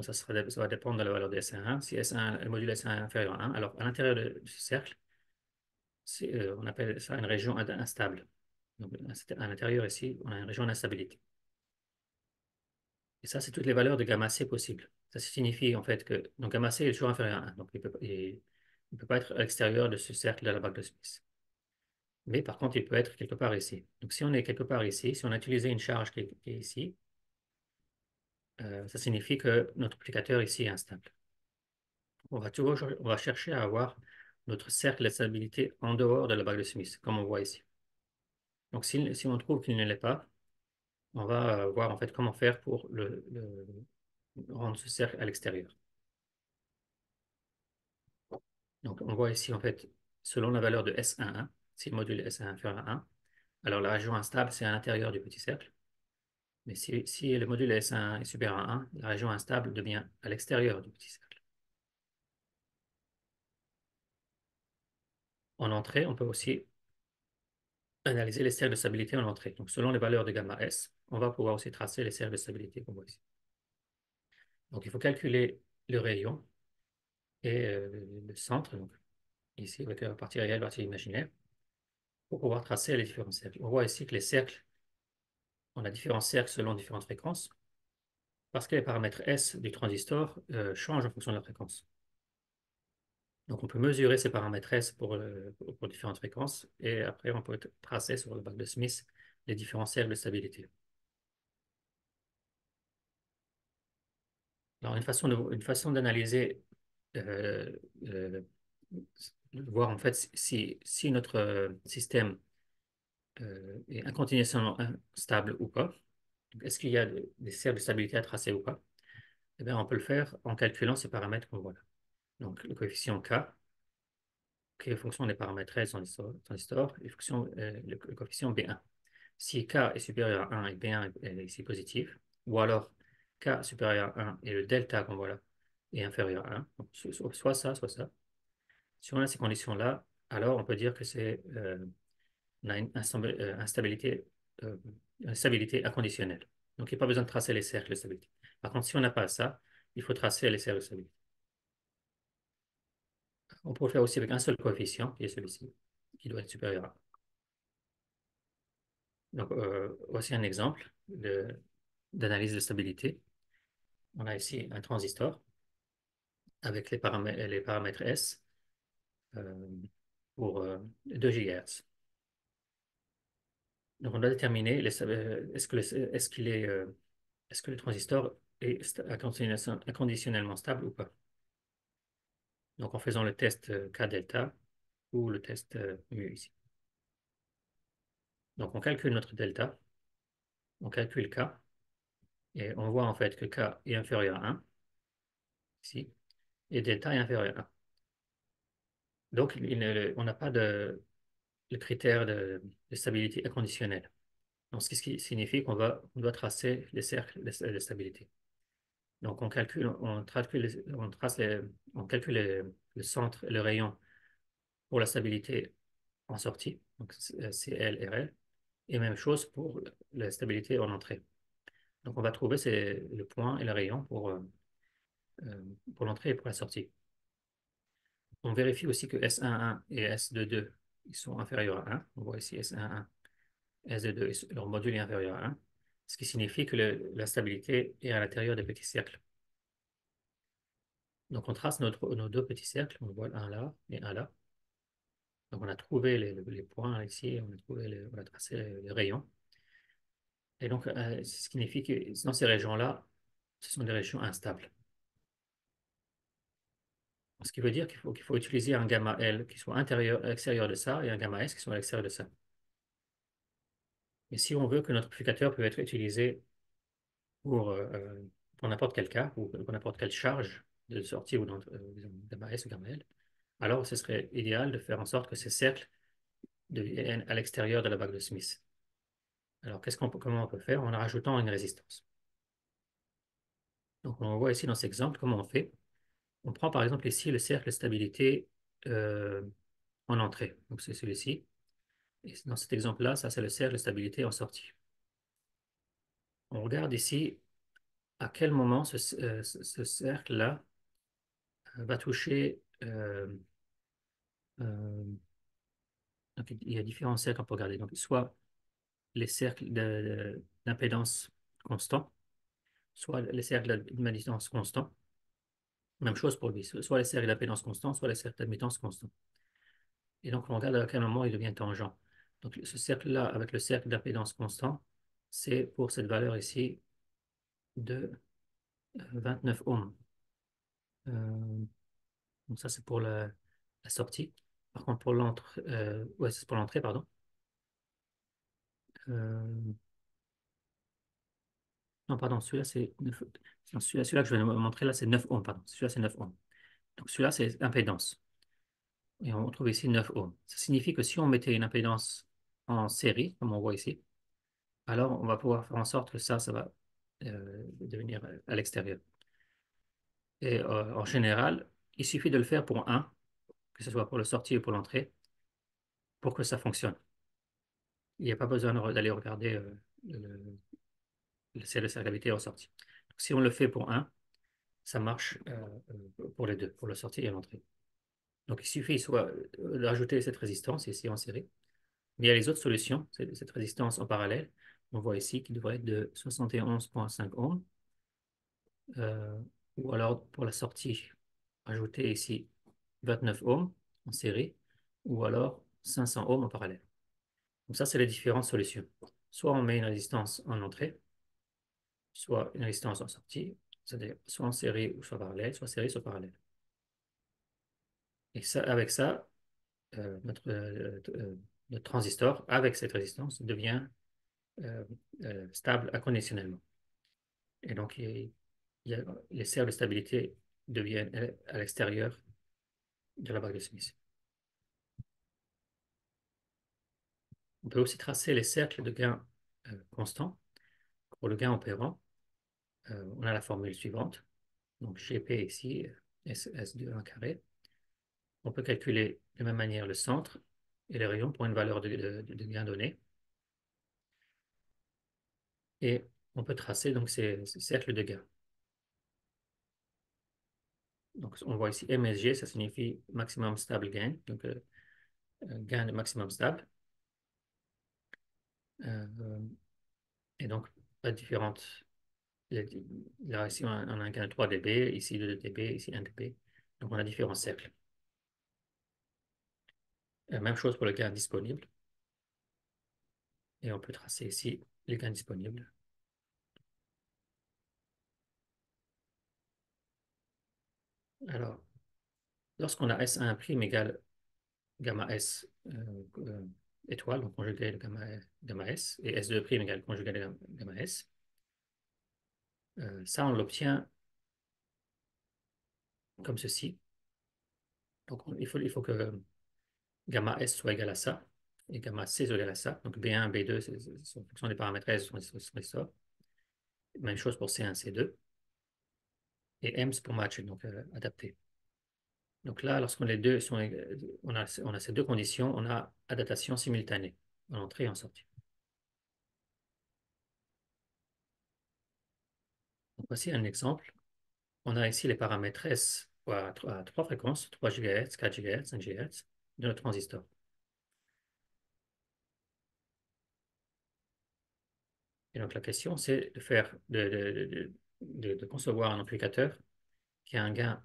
ça, va dépendre de la valeur de S1. Si S1, le module S1 est inférieur à 1, alors à l'intérieur de, ce cercle, euh, on appelle ça une région instable. Donc, à l'intérieur ici, on a une région d'instabilité. Et ça, c'est toutes les valeurs de gamma C possibles. Ça signifie en fait que donc gamma C est toujours inférieur à 1. Donc, il ne peut, pas être à l'extérieur de ce cercle de la bague de Smith. Mais par contre, il peut être quelque part ici. Donc, si on est quelque part ici, si on a utilisé une charge qui est ici, euh, ça signifie que notre applicateur ici est instable. On va, toujours, on va chercher à avoir notre cercle de stabilité en dehors de la bague de Smith, comme on voit ici. Donc, si, si on trouve qu'il ne l'est pas, on va euh, voir en fait comment faire pour le, rendre ce cercle à l'extérieur. Donc, on voit ici en fait, selon la valeur de S11, si le module S1 est inférieur à 1, alors la région instable, c'est à l'intérieur du petit cercle. Mais si, le module S1 est supérieur à 1, la région instable devient à l'extérieur du petit cercle. En entrée, on peut aussi analyser les cercles de stabilité en entrée. Donc, selon les valeurs de gamma S, on va pouvoir aussi tracer les cercles de stabilité qu'on voit ici. Donc, il faut calculer le rayon et euh, le centre, donc ici avec la partie réelle, la partie imaginaire, pour pouvoir tracer les différents cercles. On voit ici que les cercles, on a différents cercles selon différentes fréquences, parce que les paramètres S du transistor euh, changent en fonction de la fréquence. Donc, on peut mesurer ces paramètres S pour, euh, pour, différentes fréquences et après, on peut tracer sur le bac de Smith les différents cercles de stabilité. Alors, une façon, de, façon d'analyser, euh, euh, voir en fait si, si notre système est incontinuellement stable ou pas. Est-ce qu'il y a des cercles de stabilité à tracer ou pas Eh bien, on peut le faire en calculant ces paramètres qu'on voit là. Donc, le coefficient K, qui est fonction des paramètres S transistor, et fonction, euh, le, coefficient B1. Si K est supérieur à 1 et B1 est, ici positif, ou alors K supérieur à 1 et le delta qu'on voit là est inférieur à 1, soit ça, soit ça. Si on a ces conditions-là, alors on peut dire que c'est euh, une euh, instabilité, une stabilité inconditionnelle. Donc il n'y a pas besoin de tracer les cercles de stabilité. Par contre, si on n'a pas ça, il faut tracer les cercles de stabilité. On peut le faire aussi avec un seul coefficient, qui est celui-ci, qui doit être supérieur à 1. Donc, euh, voici un exemple d'analyse de, stabilité. On a ici un transistor avec les paramètres, les paramètres S euh, pour 2 euh, GHz. Donc, on doit déterminer est-ce que, qu'il est, que le transistor est inconditionnellement stable ou pas? Donc en faisant le test euh, K delta ou le test euh, mu ici. Donc on calcule notre delta, on calcule K, et on voit en fait que K est inférieur à 1, ici, et delta est inférieur à 1. Donc on n'a pas de, le critère de, stabilité inconditionnelle. Ce qui signifie qu'on doit tracer les cercles de stabilité. Donc, on calcule, on, on, on le centre et le rayon pour la stabilité en sortie, donc CL et RL, et même chose pour la stabilité en entrée. Donc, on va trouver le point et le rayon pour, euh, euh, pour l'entrée et pour la sortie. On vérifie aussi que S11 et S22 ils sont inférieurs à 1. On voit ici S11, S22, leur module est inférieur à 1 ce qui signifie que la stabilité est à l'intérieur des petits cercles. Donc on trace nos deux petits cercles, on voit un là et un là. Donc on a trouvé les, points ici, on a, trouvé on a tracé les, rayons. Et donc, euh, ce qui signifie que dans ces régions-là, ce sont des régions instables. Ce qui veut dire qu'il faut, utiliser un gamma L qui soit intérieur, extérieur de ça et un gamma S qui soit à l'extérieur de ça. Et si on veut que notre amplificateur peut être utilisé pour, euh, euh, pour n'importe quel cas ou pour n'importe quelle charge de sortie ou dans gamma S ou gamma L, alors ce serait idéal de faire en sorte que ces cercles deviennent à l'extérieur de la bague de Smith. Alors, qu'est-ce qu'on comment on peut faire en rajoutant une résistance? Donc, on voit ici dans cet exemple comment on fait. On prend par exemple ici le cercle de stabilité en entrée. Donc, c'est celui-ci dans cet exemple-là, ça c'est le cercle de stabilité en sortie. On regarde ici à quel moment ce, euh, cercle-là euh, va toucher. Euh, il y a différents cercles qu'on peut regarder. Donc, soit les cercles d'impédance constant, soit les cercles d'admittance constant. Même chose pour lui, soit les cercles d'impédance constant, soit les cercles d'admittance constant. Et donc, on regarde à quel moment il devient tangent. Donc, ce cercle-là, avec le cercle d'impédance constant, c'est pour cette valeur ici de 29 euh, ohms. Euh, donc, ça, c'est pour la, sortie. Par contre, pour l'entrée, euh, ouais, c'est pour l'entrée, pardon. Non, pardon, celui-là, c'est celui-là que je vais vous montrer là, c'est 9 ohms, pardon. Celui-là, c'est 9 ohms. Donc, celui-là, c'est impédance. Et on trouve ici 9 ohms. Ça signifie que si on mettait une impédance en série, comme on voit ici, alors on va pouvoir faire en sorte que ça, ça va euh, devenir à l'extérieur. Et euh, en général, il suffit de le faire pour un, que ce soit pour le sortie ou pour l'entrée, pour que ça fonctionne. Il n'y a pas besoin d'aller regarder euh, le, le cercle de gravité en sortie. si on le fait pour un, ça marche euh, pour les deux, pour la sortie et l'entrée. Donc il suffit soit d'ajouter cette résistance ici en série, mais il y a les autres solutions, cette résistance en parallèle. On voit ici qu'il devrait être de 71,5 ohms. Euh, ou alors pour la sortie, ajouter ici 29 ohms en série, ou alors 500 ohms en parallèle. Donc ça, c'est les différentes solutions. Soit on met une résistance en entrée, soit une résistance en sortie, c'est-à-dire soit en série ou soit parallèle, soit série, soit parallèle. Et ça, avec ça, euh, notre, euh, notre, transistor, avec cette résistance, devient stable inconditionnellement. Et donc, les cercles de stabilité deviennent à l'extérieur de la bague de Smith. On peut aussi tracer les cercles de gain euh, constants. Pour le gain opérant, euh, on a la formule suivante. Donc GP ici, S, 2 1 carré. On peut calculer de même manière le centre et les rayons pour une valeur de, gain donnée. Et on peut tracer donc ces cercles de gain. Donc, on voit ici MSG, ça signifie maximum stable gain, donc euh, gain de maximum stable. Euh, et donc, pas différentes. Là, ici, on a, un gain de 3 dB, ici 2 dB, ici 1 dB. Donc, on a différents cercles. Euh, même chose pour le gain disponible. Et on peut tracer ici les gains disponibles. Alors, lorsqu'on a S1' égale gamma S euh, euh, étoile, donc conjugué de gamma, S, et S2' égale conjugué de gamma S, euh, ça, on l'obtient comme ceci. Donc, il, faut, il faut que gamma S soit égal à ça, et gamma C soit égal à ça. Donc, B1, B2, c'est en fonction des paramètres S, sont ça. Même chose pour C1, C2 et M pour match, donc euh, adapté. Donc là, lorsqu'on les deux sont, on a, on a ces deux conditions, on a adaptation simultanée en entrée et en sortie. voici un exemple. On a ici les paramètres S à trois fréquences, 3 GHz, 4 GHz, 5 GHz de notre transistor. Et donc la question, c'est de faire de, de, concevoir un amplificateur qui a un gain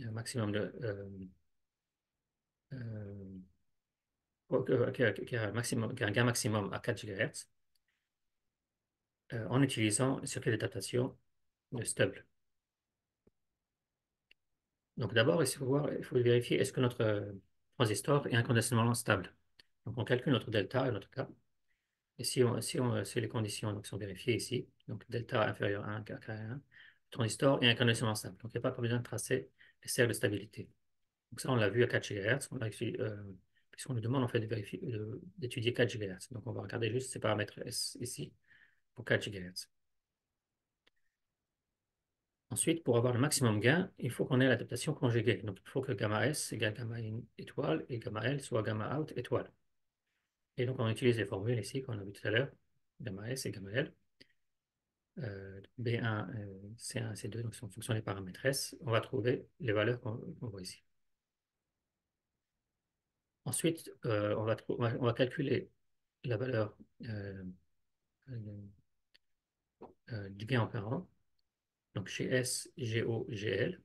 un maximum de euh, euh, qui, a, un gain maximum à 4 GHz euh, en utilisant un circuit d'adaptation de stable. Donc d'abord, il faut, il faut vérifier est-ce que notre transistor est inconditionnellement stable? Donc on calcule notre delta et notre K. Et si, on, si, on, si les conditions sont vérifiées ici, donc delta inférieur à 1, K, 1, transistor est inconditionnellement stable. Donc il n'y a pas besoin de tracer les de stabilité. Donc ça, on l'a vu à 4 GHz, euh, puisqu'on nous demande en fait d'étudier 4 GHz. Donc on va regarder juste ces paramètres S ici pour 4 GHz. Ensuite, pour avoir le maximum gain, il faut qu'on ait l'adaptation conjuguée. Donc il faut que gamma S égale gamma in étoile et gamma L soit gamma out étoile. Et donc, on utilise les formules ici qu'on a vu tout à l'heure, gamma S et gamma L. Euh, B1, C1, C2, donc en fonction des paramètres S, on va trouver les valeurs qu'on voit ici. Ensuite, euh, on, va on, calculer la valeur euh, du gain opérant. Donc chez S, GO, GL.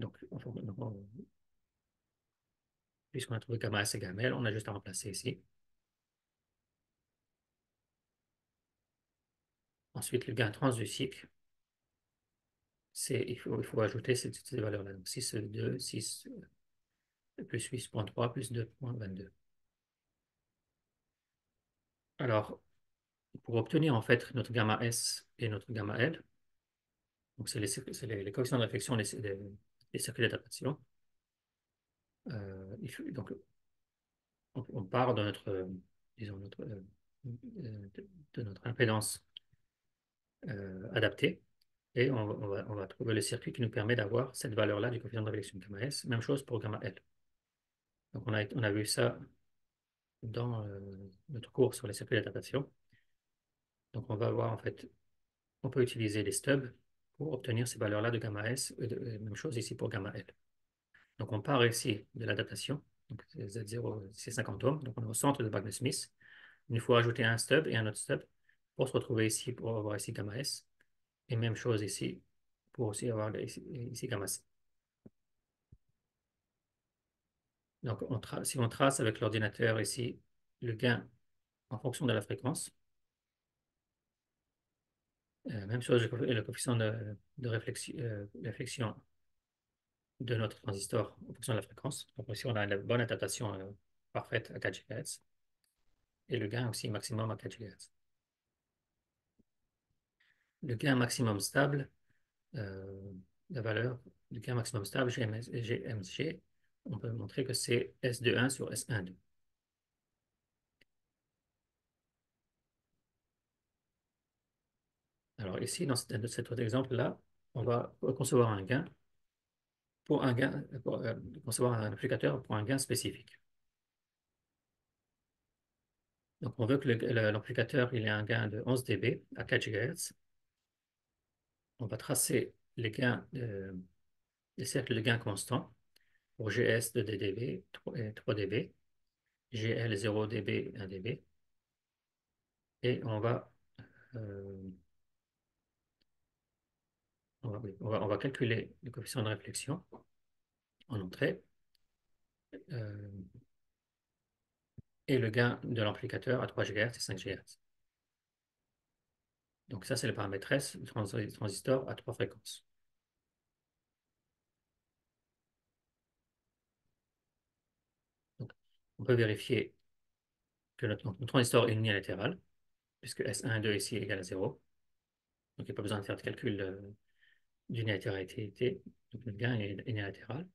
Donc, puisqu'on a trouvé gamma S et gamma L, on a juste à remplacer ici. Ensuite, le gain trans du cycle, il faut, il faut ajouter ces, valeurs-là. Donc 6,2, 6 plus 8.3 plus 2.22. Alors, pour obtenir en fait notre gamma S et notre gamma L, donc c'est les, les, coefficients de réflexion, les, les circuits d'adaptation. Euh, donc, on, part de notre, notre, euh, de, notre impédance euh, adaptée. et on, va, trouver le circuit qui nous permet d'avoir cette valeur-là du coefficient de gamma S. Même chose pour gamma L. On a, vu ça dans euh, notre cours sur les circuits d'adaptation. Donc on va voir en fait, on peut utiliser les stubs pour obtenir ces valeurs-là de gamma S, même chose ici pour gamma L. Donc on part ici de l'adaptation, donc Z0 c'est 50 ohms, donc on est au centre de Wagner-Smith. Il faut ajouter un stub et un autre stub pour se retrouver ici, pour avoir ici gamma S. Et même chose ici, pour aussi avoir ici, gamma C. Donc, on si on trace avec l'ordinateur ici le gain en fonction de la fréquence, euh, même chose, le coefficient de, réflexion, euh, réflexion, de notre transistor en fonction de la fréquence. Donc ici, on a une bonne adaptation euh, parfaite à 4 GHz. Et le gain aussi maximum à 4 GHz. Le gain maximum stable, la valeur du gain maximum stable, GMG, on peut montrer que c'est S 1 sur S 2 Alors ici, dans cet, cet autre exemple-là, on va concevoir un gain pour un gain, pour, euh, pour un gain spécifique. Donc on veut que l'amplificateur ait un gain de 11 dB à 4 GHz. On va tracer les gains, les cercles de gain constants pour GS de 2 dB, 3 dB, GL 0 dB, 1 dB. Et on va, euh, on, va, calculer le coefficient de réflexion en entrée euh, et le gain de l'amplificateur à 3 GHz et 5 GHz. Donc ça, c'est le paramètre S du transistor à trois fréquences. on peut vérifier que notre, transistor est unilatéral, puisque S1 2 ici égale à 0. Donc, il n'y a pas besoin de faire de calcul d'unilatéralité. Donc, le gain est unilatéral.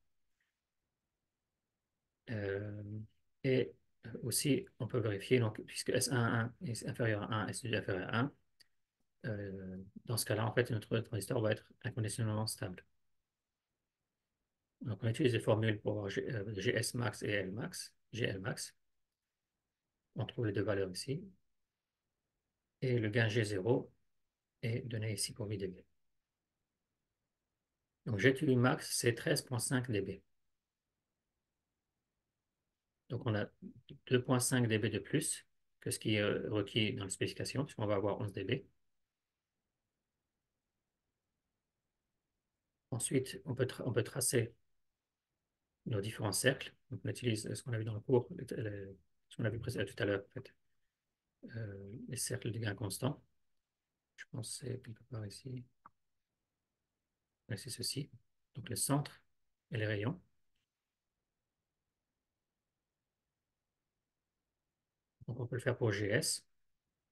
Euh, et aussi, on peut vérifier, puisque S1 est inférieur à 1, S2 est inférieur à 1, euh, dans ce cas-là, en fait, notre transistor va être inconditionnellement stable. Donc, on utilise les formules pour avoir GS max et L max. GL max. On trouve les deux valeurs ici. Et le gain G0 est donné ici pour 8 dB. Donc G max, c'est 13.5 dB. Donc on a 2.5 dB de plus que ce qui est requis dans la spécification, puisqu'on va avoir 11 dB. Ensuite, on peut, on peut tracer nos différents cercles. Donc, on utilise ce qu'on a vu dans le cours, ce qu'on a vu tout à l'heure, en fait. Euh, les cercles de gain constant. Je pense que c'est quelque part ici. C'est ceci. Donc, le centre et les rayons. Donc, on peut le faire pour GS.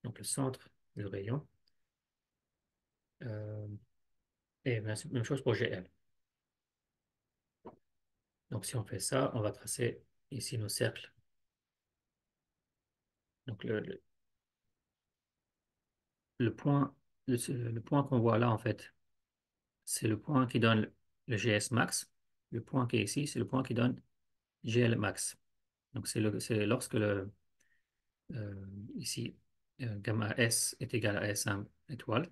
Donc, le centre, le rayon. Euh, et même chose pour GL. Donc, si on fait ça, on va tracer ici nos cercles. Donc, le, le, point, le, point qu'on voit là, en fait, c'est le point qui donne le GS max. Le point qui est ici, c'est le point qui donne GL max. Donc, c'est lorsque le, euh, ici, euh, gamma S est égal à S1 étoile.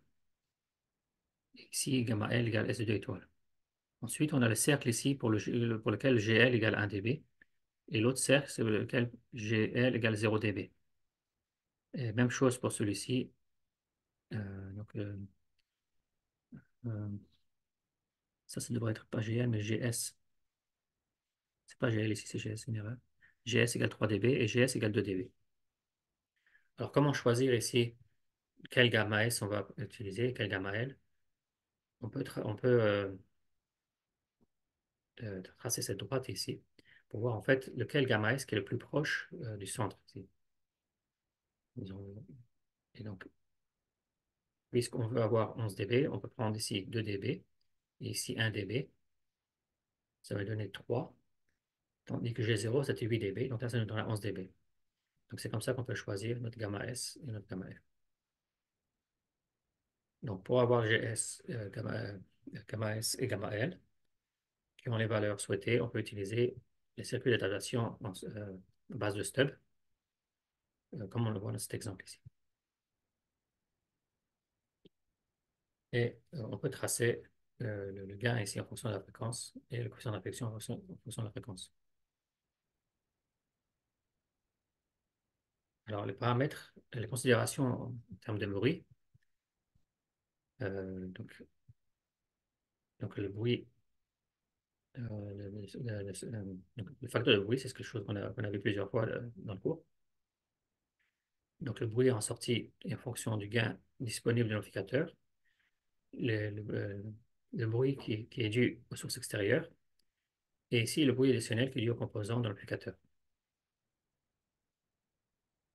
Ici, gamma L égale S2 étoile. Ensuite, on a le cercle ici pour, le, pour lequel GL égale 1 dB. Et l'autre cercle, c'est lequel GL égale 0 dB. Et même chose pour celui-ci. Euh, donc, ça, ça devrait être pas GL, mais GS. C'est pas GL ici, c'est GS, une erreur. GS égale 3 dB et GS égale 2 dB. Alors, comment choisir ici quel gamma S on va utiliser, quel gamma L? On peut, on peut de, tracer cette droite ici pour voir en fait lequel gamma S qui est le plus proche euh, du centre. Et donc, puisqu'on veut avoir 11 dB, on peut prendre ici 2 dB ici 1 dB. Ça va donner 3. Tandis que G0, c'était 8 dB. Donc là, ça nous donnera 11 dB. Donc c'est comme ça qu'on peut choisir notre gamma S et notre gamma F. Donc, pour avoir GS, euh, gamma, euh, gamma S et gamma L, qui ont les valeurs souhaitées, on peut utiliser les circuits d'adaptation en euh, base de stub, comme on le voit dans cet exemple ici. Et on peut tracer le, gain ici en fonction de la fréquence et le coefficient d'affection en, fonction de la fréquence. Alors, les paramètres, les considérations en termes de bruit. Euh, donc, le bruit, euh, le, facteur de bruit, c'est quelque chose qu'on a, vu plusieurs fois euh, dans le cours. Donc, le bruit en sortie est en fonction du gain disponible de l'amplificateur. Bruit qui, est dû aux sources extérieures. Et ici, le bruit additionnel qui est dû aux composants de l'amplificateur.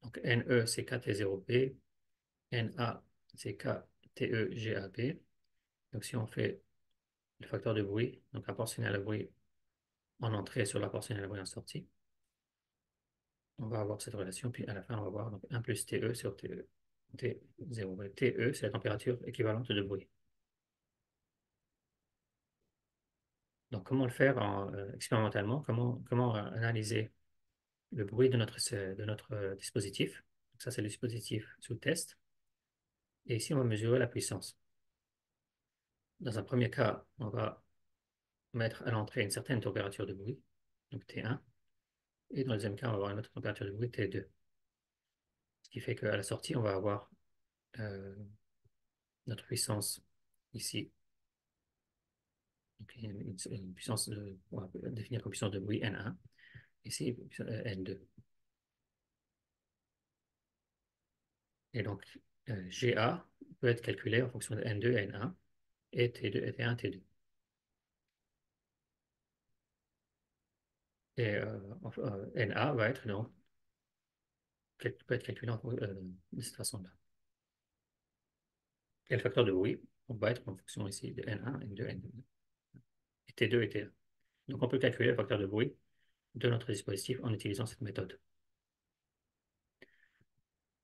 Donc NE, c'est KT0B. NA, c'est KTEGAB. Donc si on fait le facteur de bruit, donc la proportionnel à bruit en entrée sur la proportionnelle à bruit en sortie, on va avoir cette relation, puis à la fin, on va avoir donc 1 plus TE sur TE. T0. TE, c'est la température équivalente de bruit. Donc, comment le faire euh, expérimentalement? Comment, comment analyser le bruit de notre, euh, dispositif? ça, c'est le dispositif sous test. Et ici, on va mesurer la puissance. Dans un premier cas, on va mettre à l'entrée une certaine température de bruit, donc T1. Et dans le deuxième cas, on va avoir une autre température de bruit, T2. Ce qui fait qu'à la sortie, on va avoir euh, notre puissance ici. Une, puissance, on va définir comme puissance de bruit N1 ici N2. Et donc, euh, GA peut être calculé en fonction de N2 et N1 et T2 T1, T2. Et euh, euh, NA va être donc peut être calculé de cette façon-là. Et le facteur de bruit on va être en fonction ici de N1, N2, N2 et T2 et T1. Donc on peut calculer le facteur de bruit de notre dispositif en utilisant cette méthode.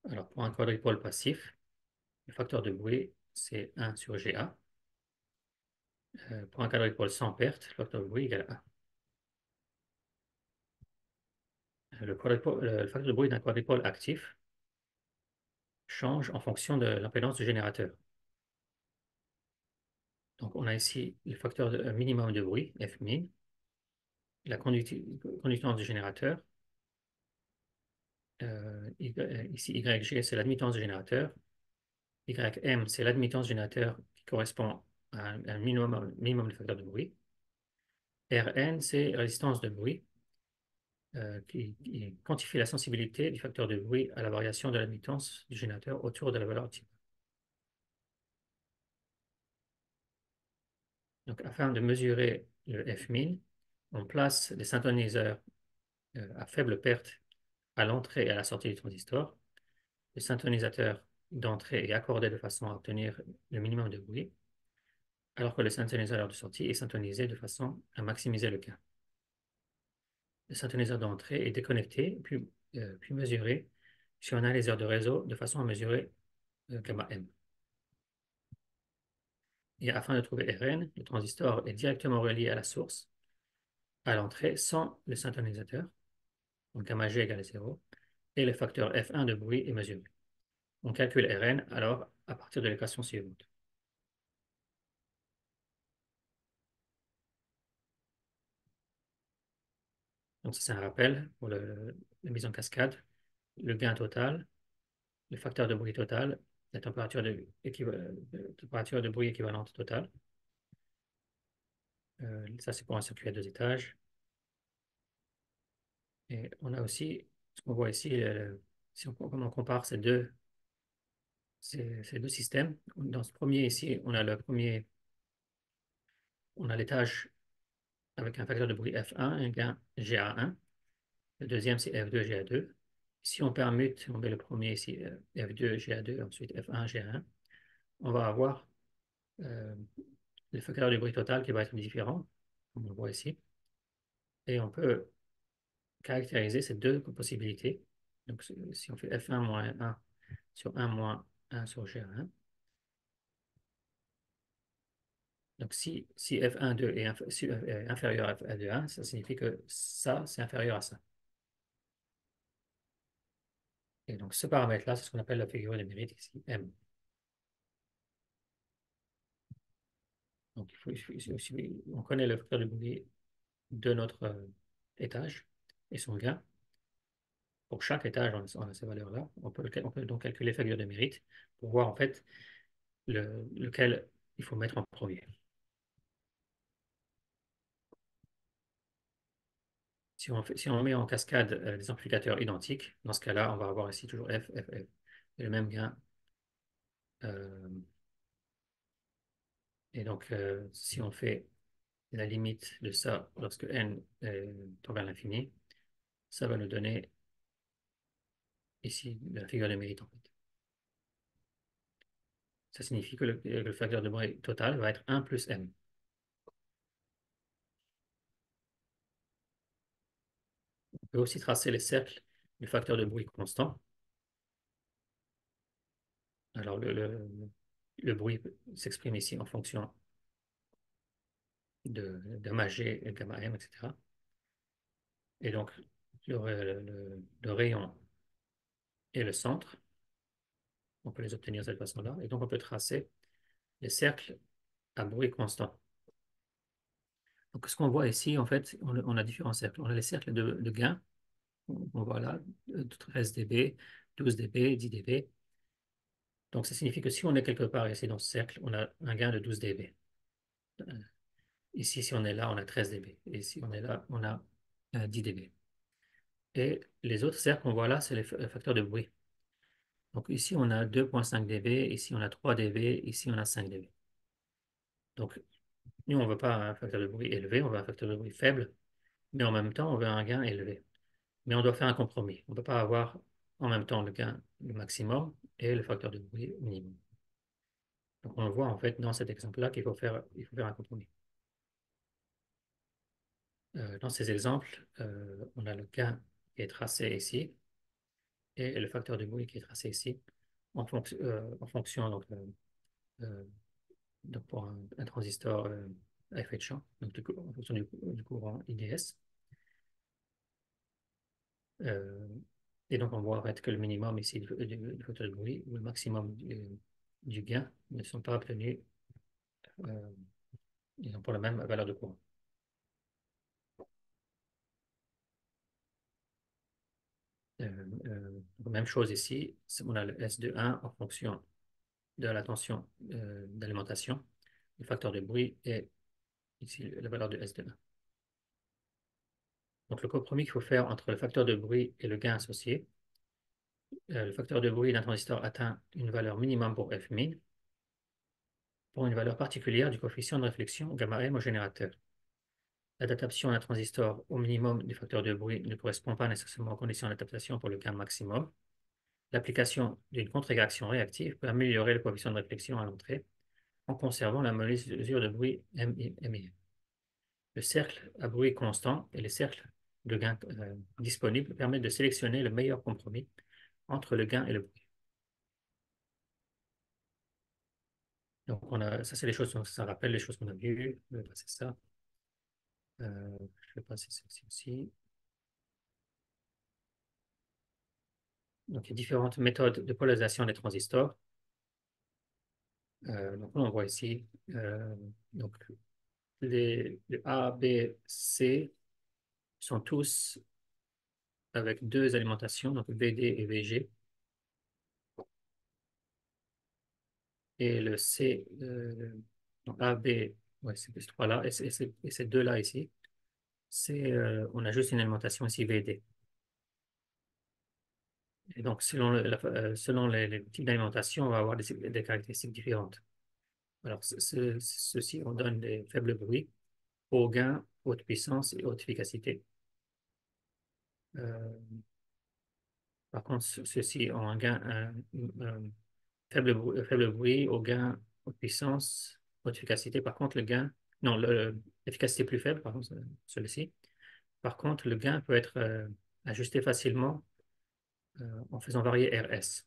Alors, pour un quadripôle passif, le facteur de bruit, c'est 1 sur GA. Euh, pour un quadripôle sans perte, le facteur de bruit égale 1. Euh, le, le facteur de bruit d'un quadripôle actif change en fonction de l'impédance du générateur. Donc, on a ici le facteur minimum de bruit, F min, la conductance du générateur. Euh, euh, ici, YG, c'est l'admittance du générateur. YM, c'est l'admittance du générateur qui correspond à un, minimum, minimum de facteur de bruit. Rn, c'est la résistance de bruit euh, qui, quantifie la sensibilité du facteur de bruit à la variation de l'admittance du générateur autour de la valeur optimale. Donc, afin de mesurer le F min, on place des synthoniseurs euh, à faible perte à l'entrée et à la sortie du transistor. Le synthonisateur d'entrée est accordé de façon à obtenir le minimum de bruit, alors que le synthonisateur de sortie est syntonisé de façon à maximiser le gain. Le synthoniseur d'entrée est déconnecté, puis, euh, puis mesuré sur un analyseur de réseau de façon à mesurer euh, gamma M. Et afin de trouver Rn, le transistor est directement relié à la source à l'entrée sans le syntonisateur, donc G égale 0, et le facteur F1 de bruit est mesuré. On calcule Rn alors à partir de l'équation suivante. Donc, c'est un rappel pour la mise en cascade. Le gain total, le facteur de bruit total, la température de, température de bruit équivalente totale, euh, ça, c'est pour un circuit à deux étages. Et on a aussi, ce qu'on voit ici, si on, compare ces deux, ces, deux systèmes. Dans ce premier ici, on a le premier, on a l'étage avec un facteur de bruit F1, un gain GA1. Le deuxième, c'est F2, GA2. Si on permute, on met le premier ici, euh, F2, GA2, ensuite F1, GA1, on va avoir euh, le facteur de bruit total qui va être différent, comme on le voit ici. Et on peut caractériser ces deux possibilités. Donc, si on fait F1 moins 1 sur 1 moins 1 sur G1, Donc, si, si F1,2 est, inf si F est inférieur à F2,1, ça signifie que ça, c'est inférieur à ça. Et donc, ce paramètre-là, c'est ce qu'on appelle la figure de mérite ici, M. Donc, il faut, on connaît le facteur de bruit de notre euh, étage et son gain. Pour chaque étage, on a, ces valeurs-là. On peut, on peut, donc calculer la figure de mérite pour voir en fait le, lequel il faut mettre en premier. Si on, met en cascade euh, des amplificateurs identiques, dans ce cas-là, on va avoir ici toujours F, F, F, le même gain. Euh, et donc, euh, si on fait la limite de ça lorsque n tend vers l'infini, ça va nous donner ici la figure de mérite en fait. Ça signifie que le, facteur de bruit total va être 1 plus m. peut aussi tracer les cercles du facteur de bruit constant. Alors, le, le bruit s'exprime ici en fonction de gamma G et gamma M, etc. Et donc, le, rayon et le centre, on peut les obtenir de cette façon-là. Et donc, on peut tracer les cercles à bruit constant. Donc, ce qu'on voit ici, en fait, on, a différents cercles. On a les cercles de, de gain, on voit là, 13 dB, 12 dB, 10 dB. Donc, ça signifie que si on est quelque part ici dans ce cercle, on a un gain de 12 dB. Ici, si on est là, on a 13 dB. Et si on est là, on a 10 dB. Et les autres cercles qu'on voit là, c'est les facteurs de bruit. Donc ici, on a 2.5 dB, ici, on a 3 dB, ici, on a 5 dB. Donc, nous, on ne veut pas un facteur de bruit élevé, on veut un facteur de bruit faible, mais en même temps, on veut un gain élevé. Mais on doit faire un compromis. On ne peut pas avoir en même temps le gain le maximum et le facteur de bruit minimum. Donc, on voit en fait dans cet exemple-là qu'il faut faire, il faut faire un compromis. Euh, dans ces exemples, euh, on a le gain qui est tracé ici et le facteur de bruit qui est tracé ici en, euh, en fonction donc, donc pour un, transistor à effet de champ, donc en fonction du, courant IDS. et donc on voit en fait que le minimum ici du, facteur de bruit ou le maximum du, gain ne sont pas obtenus ils ont pour la même valeur de courant. Euh, euh, même chose ici, on a le S de 1 en fonction de la tension euh, d'alimentation, le facteur de bruit et ici la valeur de S de 1. Donc le compromis qu'il faut faire entre le facteur de bruit et le gain associé, le facteur de bruit d'un transistor atteint une valeur minimum pour F min pour une valeur particulière du coefficient de réflexion gamma M au générateur. L'adaptation d'un transistor au minimum du facteur de bruit ne correspond pas nécessairement aux conditions d'adaptation pour le gain maximum. L'application d'une contre-réaction réactive peut améliorer le coefficient de réflexion à l'entrée en conservant la mesure de bruit MIM. Le cercle à bruit constant et les cercles de gain euh, disponibles permettent de sélectionner le meilleur compromis entre le gain et le bruit. Donc, on a, ça, c'est les choses, ça rappelle les choses qu'on a vues. C'est ça. Euh, je vais passer celle-ci aussi. Donc, a différentes méthodes de polarisation des transistors. Euh, donc, on voit ici euh, donc, les, A, B, C sont tous avec deux alimentations, donc VD et VG. Et le C, donc A, B, Ouais, c'est ces trois-là et ces deux-là ici, c'est euh, on a juste une alimentation ici VD. Et donc, selon, euh, selon les, types d'alimentation, on va avoir des, caractéristiques différentes. Alors, ceci, on donne des faibles bruits, haut gain, haute puissance et haute efficacité. Euh, par contre, ceux-ci un gain, un, faible, bruit, faible bruit, haut gain, haute puissance, haute efficacité. Par contre, le gain, non, l'efficacité plus faible, par contre, celui-ci. Par contre, le gain peut être euh, ajusté facilement euh, en faisant varier RS.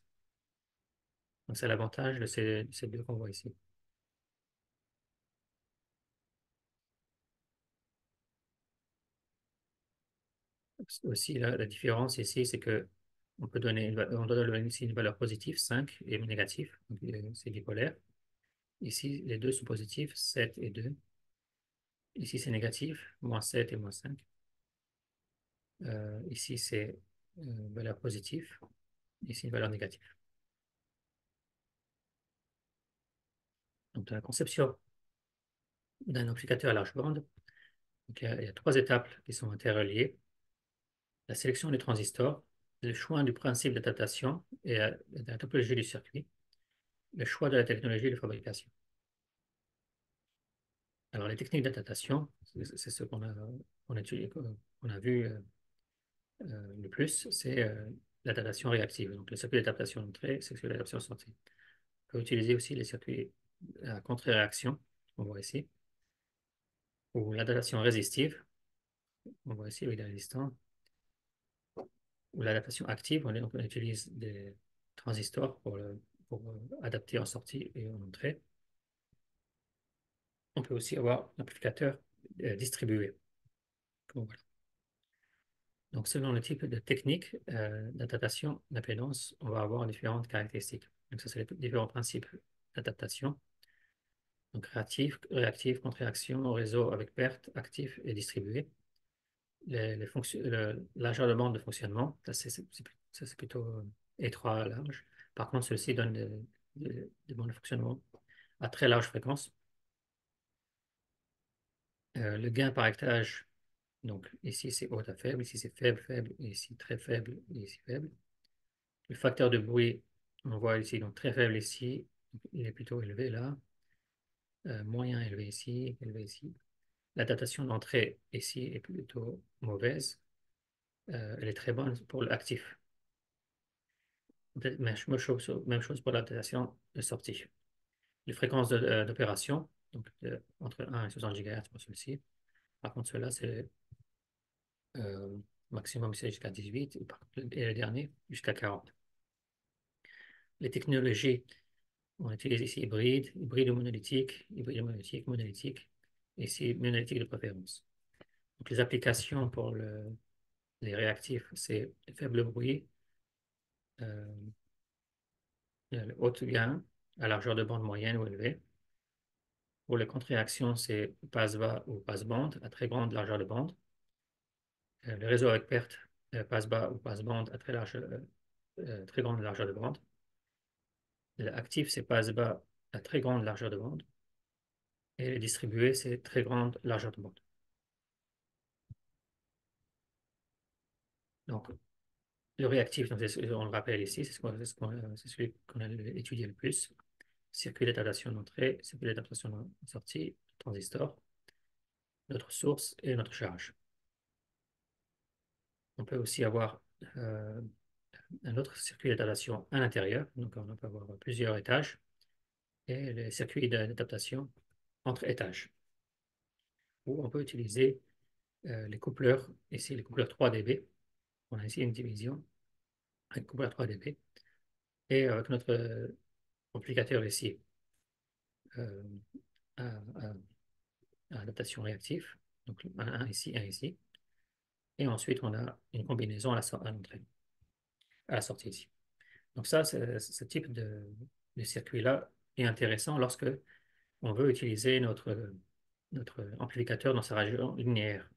Donc c'est l'avantage de ces, ces deux qu'on voit ici. Aussi, la, la différence ici, c'est que on peut donner, on doit donner ici une valeur positive, 5, et négative, euh, c'est bipolaire. Ici, les deux sont positifs, 7 et 2. Ici, c'est négatif, moins 7 et moins 5. Euh, ici, c'est une valeur positive. Ici, une valeur négative. Donc, dans la conception d'un amplificateur à large bande, il, y a, trois étapes qui sont interreliées. La sélection du transistor, le choix du principe d'adaptation et euh, la topologie du circuit, le choix de la technologie de fabrication. Alors, les techniques d'adaptation, c'est ce qu'on a, a vu euh, euh, le plus, c'est euh, l'adaptation réactive. Donc, le circuit d'adaptation d'entrée, circuit d'adaptation sortie. On peut utiliser aussi les circuits à contre-réaction, on voit ici, ou l'adaptation résistive, on voit ici avec des résistants, ou l'adaptation active, on, utilise des transistors pour, adapter en sortie et en entrée. On peut aussi avoir l'amplificateur euh, distribué. Selon le type de technique euh, d'adaptation d'impédance, on va avoir différentes caractéristiques. Donc, ça, c'est les différents principes d'adaptation. Donc, réactif, réactif, contre-réaction, au réseau avec perte, actif et distribué. Largeur de bande de fonctionnement, ça, c'est plutôt euh, étroit, large. Par contre, ceci donne des, des, des bandes de fonctionnement à très large fréquence. Euh, le gain par hectare, donc ici c'est haut à faible, ici c'est faible, faible, ici très faible, ici faible. Le facteur de bruit, on voit ici, donc très faible ici, il est plutôt élevé là. Euh, moyen élevé ici, élevé ici. La datation d'entrée ici est plutôt mauvaise. Euh, elle est très bonne pour l'actif. Même chose, pour la datation de sortie. Les fréquences d'opération, donc entre 1 et 60 GHz pour celui-ci. Par contre, cela c'est euh, maximum c'est jusqu'à 18 et le dernier jusqu'à 40. Les technologies, on utilise ici hybride, hybride monolithique, hybride monolithique, monolithique, et ici monolithique de préférence. Donc les applications pour le, les réactifs, c'est faible bruit, euh, haut gain à largeur de bande moyenne ou élevée, pour les contre-réactions, c'est passe-bas ou passe-bande à très grande largeur de bande. Euh, le réseau avec perte, euh, passe-bas ou passe-bande à très, large, euh, très grande largeur de bande. L'actif, c'est passe-bas à très grande largeur de bande. Et le distribué, c'est très grande largeur de bande. Donc, le réactif, on le rappelle ici, c'est celui qu'on a étudié le plus circuit d'adaptation d'entrée, circuit d'adaptation de sortie, transistor, notre source et notre charge. On peut aussi avoir euh, un autre circuit d'adaptation à l'intérieur, donc on peut avoir plusieurs étages, et les circuits d'adaptation entre étages, où on peut utiliser euh, les coupleurs, ici les coupleurs 3 dB. On a ici une division avec coupleur 3 dB, et avec notre amplificateur ici euh, à, adaptation réactive, donc un, ici, un ici. Et ensuite, on a une combinaison à l'entrée, à, la sortie ici. Donc ça, ce type de, circuit-là est intéressant lorsque on veut utiliser notre, amplificateur dans sa région linéaire.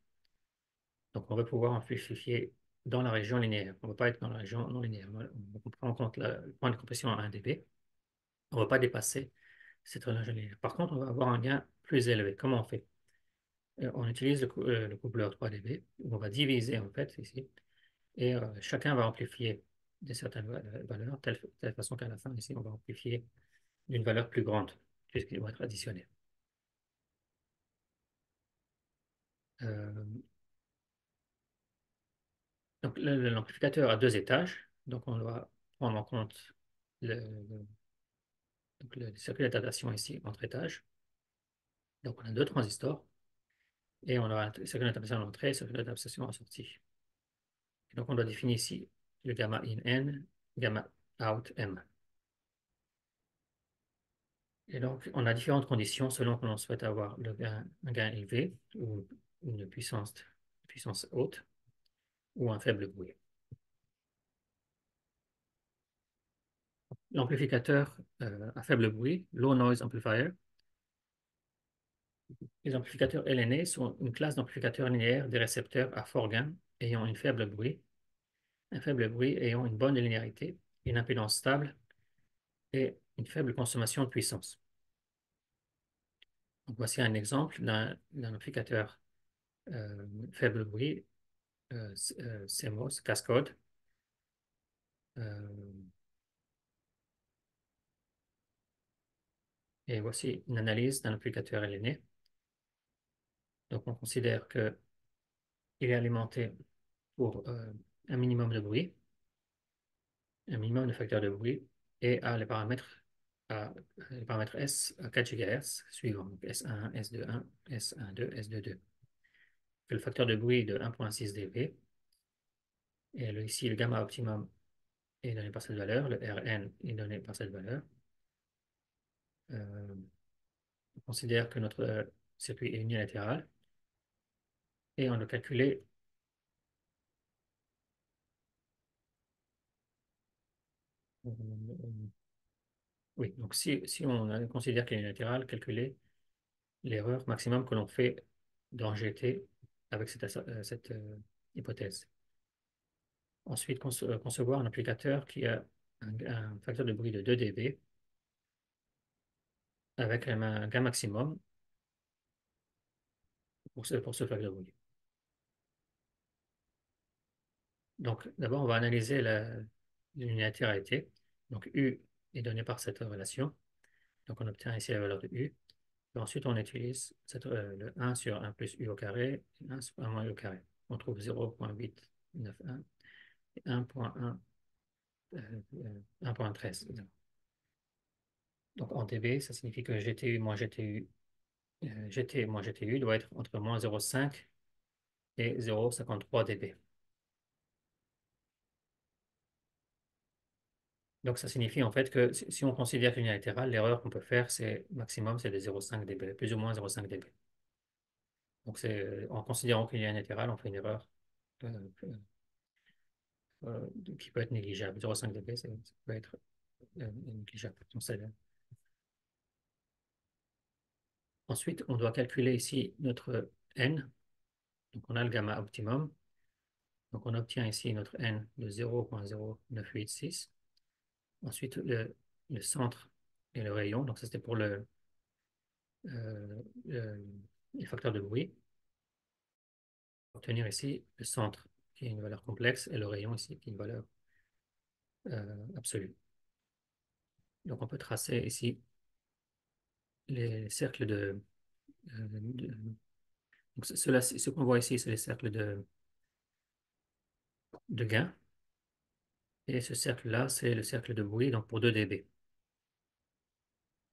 Donc on veut pouvoir amplifier dans la région linéaire. On ne va pas être dans la région non linéaire. On prend en compte le point de compression à 1 dB on ne va pas dépasser cette relation linéaire. Par contre, on va avoir un gain plus élevé. Comment on fait? On utilise le, euh, coupleur 3 dB, on va diviser en fait ici, et euh, chacun va amplifier de certaines valeurs, de telle, façon qu'à la fin, ici, on va amplifier d'une valeur plus grande, puisqu'il va être additionné. donc l'amplificateur a deux étages, donc on doit prendre en compte le le circuit d'adaptation ici, entre étages. Donc on a deux transistors et on a un circuit d'adaptation à l'entrée circuit d'adaptation à la sortie. donc on doit définir ici le gamma in N, gamma out M. Et donc on a différentes conditions selon que l'on souhaite avoir le gain, un gain élevé ou une puissance, puissance haute. ou un faible bruit. L'amplificateur euh, à faible bruit, Low Noise Amplifier, les amplificateurs LNA sont une classe d'amplificateurs linéaires des récepteurs à fort gain ayant une faible bruit, un faible bruit ayant une bonne linéarité, une impédance stable et une faible consommation de puissance. voici un exemple d'un amplificateur euh, faible bruit, euh, euh CMOS, Cascode. Et voici une analyse d'un amplificateur LNA. Donc, on considère qu'il est alimenté pour un minimum de bruit, un minimum de facteur de bruit, et à les paramètres, à, les paramètres S à 4 GHz suivants, S1, S21, S12, S22. Le facteur de bruit de 1.6 dB, et ici le gamma optimum est donné par cette valeur, le Rn est donné par cette valeur. Euh, on considère que notre euh, circuit est unilatéral et on a calculé Oui, donc si, on considère qu'il est unilatéral, calculer l'erreur maximum que l'on fait dans GT avec cette, euh, euh, hypothèse. Ensuite, euh, concevoir un applicateur qui a un, facteur de bruit de 2 dB avec un, gain maximum pour pour ce facteur de bruit. Donc, d'abord, on va analyser l'unilatéralité. Donc, U est donné par cette relation. Donc, on obtient ici la valeur de U. Et ensuite, on utilise euh, le 1 sur 1 plus U au carré, et 1 sur 1 moins U au carré. On trouve 0.891 et 1.1, 1.13. Euh, Donc, en dB, ça signifie que GTU moins GTU, euh, GT moins GTU doit être entre moins 0,5 et 0,53 dB. Donc, ça signifie en fait que si on considère unilatéral, l'erreur qu'on peut faire, c'est maximum, c'est de 0,5 dB, plus ou moins 0,5 dB. Donc, c'est en considérant qu'il y a on fait une erreur euh, euh, qui peut être négligeable. 0,5 dB, ça peut être euh, négligeable. Ensuite, on doit calculer ici notre n. Donc, on a le gamma optimum. Donc, on obtient ici notre n de 0.0986. Ensuite, le, centre et le rayon. Donc, ça, c'était pour le, euh, les facteurs de bruit. Obtenir ici le centre, qui est une valeur complexe, et le rayon ici, qui est une valeur euh, absolue. Donc, on peut tracer ici les cercles de... Euh, donc, ce qu'on voit ici, c'est les cercles de, de gain. Et ce cercle-là, c'est le cercle de bruit, donc pour 2 dB.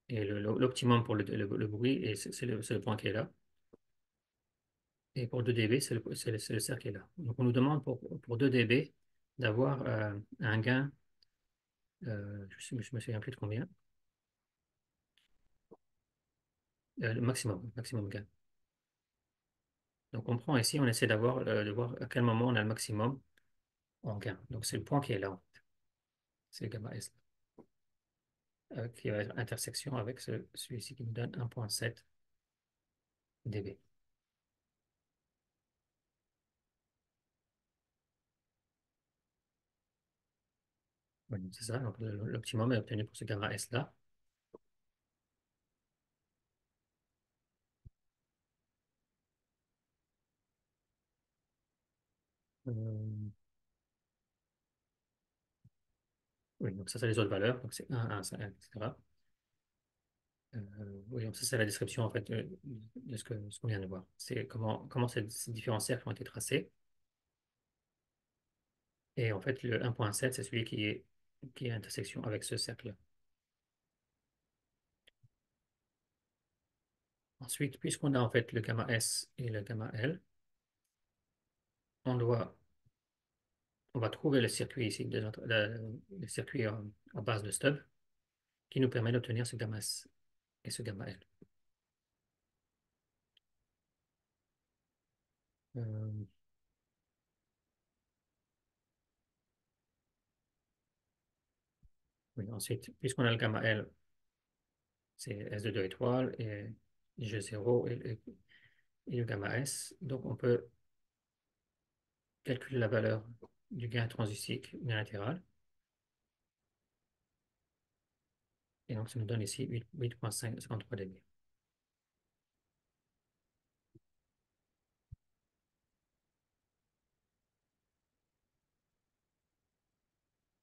Et l'optimum pour le, bruit, c'est le, point qui est là. Et pour 2 dB, c'est le, cercle qui est là. Donc on nous demande pour, pour 2 dB d'avoir euh, un gain, euh, je ne me souviens plus de combien, euh, le maximum, maximum gain. Donc on prend ici, on essaie d'avoir, de voir à quel moment on a le maximum en gain. Donc c'est le point qui est là c'est gamma S, euh, qui va être intersection avec celui-ci qui nous donne 1.7 dB. c'est ça, l'optimum est obtenu pour ce gamma S là. Euh, Oui, donc ça, c'est les autres valeurs. Donc c'est 1, 1, 5, etc. Euh, oui, donc ça, c'est la description en fait de, ce qu'on ce vient de voir. C'est comment, comment ces, différents cercles ont été tracés. Et en fait, le 1.7, c'est celui qui est, qui est intersection avec ce cercle-là. Ensuite, puisqu'on a en fait le gamma S et le gamma L, on doit on va trouver le circuit ici, de notre, le, circuit en, base de stub, qui nous permet d'obtenir ce gamma S et ce gamma L. Euh. Oui, ensuite, puisqu'on a le gamma L, c'est S de 2 étoiles et G0 et le gamma S. Donc, on peut calculer la valeur du gain transistique unilatéral. Et donc, ça nous donne ici 8,53 dB.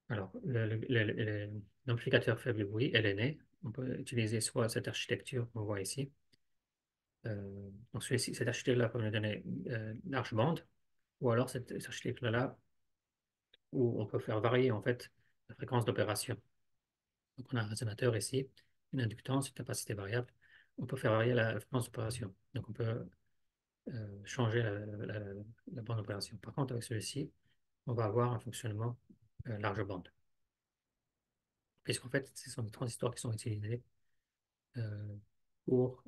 Alors, l'amplificateur faible bruit, LNA, on peut utiliser soit cette architecture qu'on voit ici. Euh, donc, cette architecture-là peut nous donner euh, large bande, ou alors cette, architecture-là où on peut faire varier en fait la fréquence d'opération. Donc, on a un résonateur ici, une inductance, une capacité variable. On peut faire varier la, fréquence d'opération. Donc, on peut euh, changer la, bande d'opération. Par contre, avec celui-ci, on va avoir un fonctionnement euh, large bande. Puisqu'en fait, ce sont des transistors qui sont utilisés euh, pour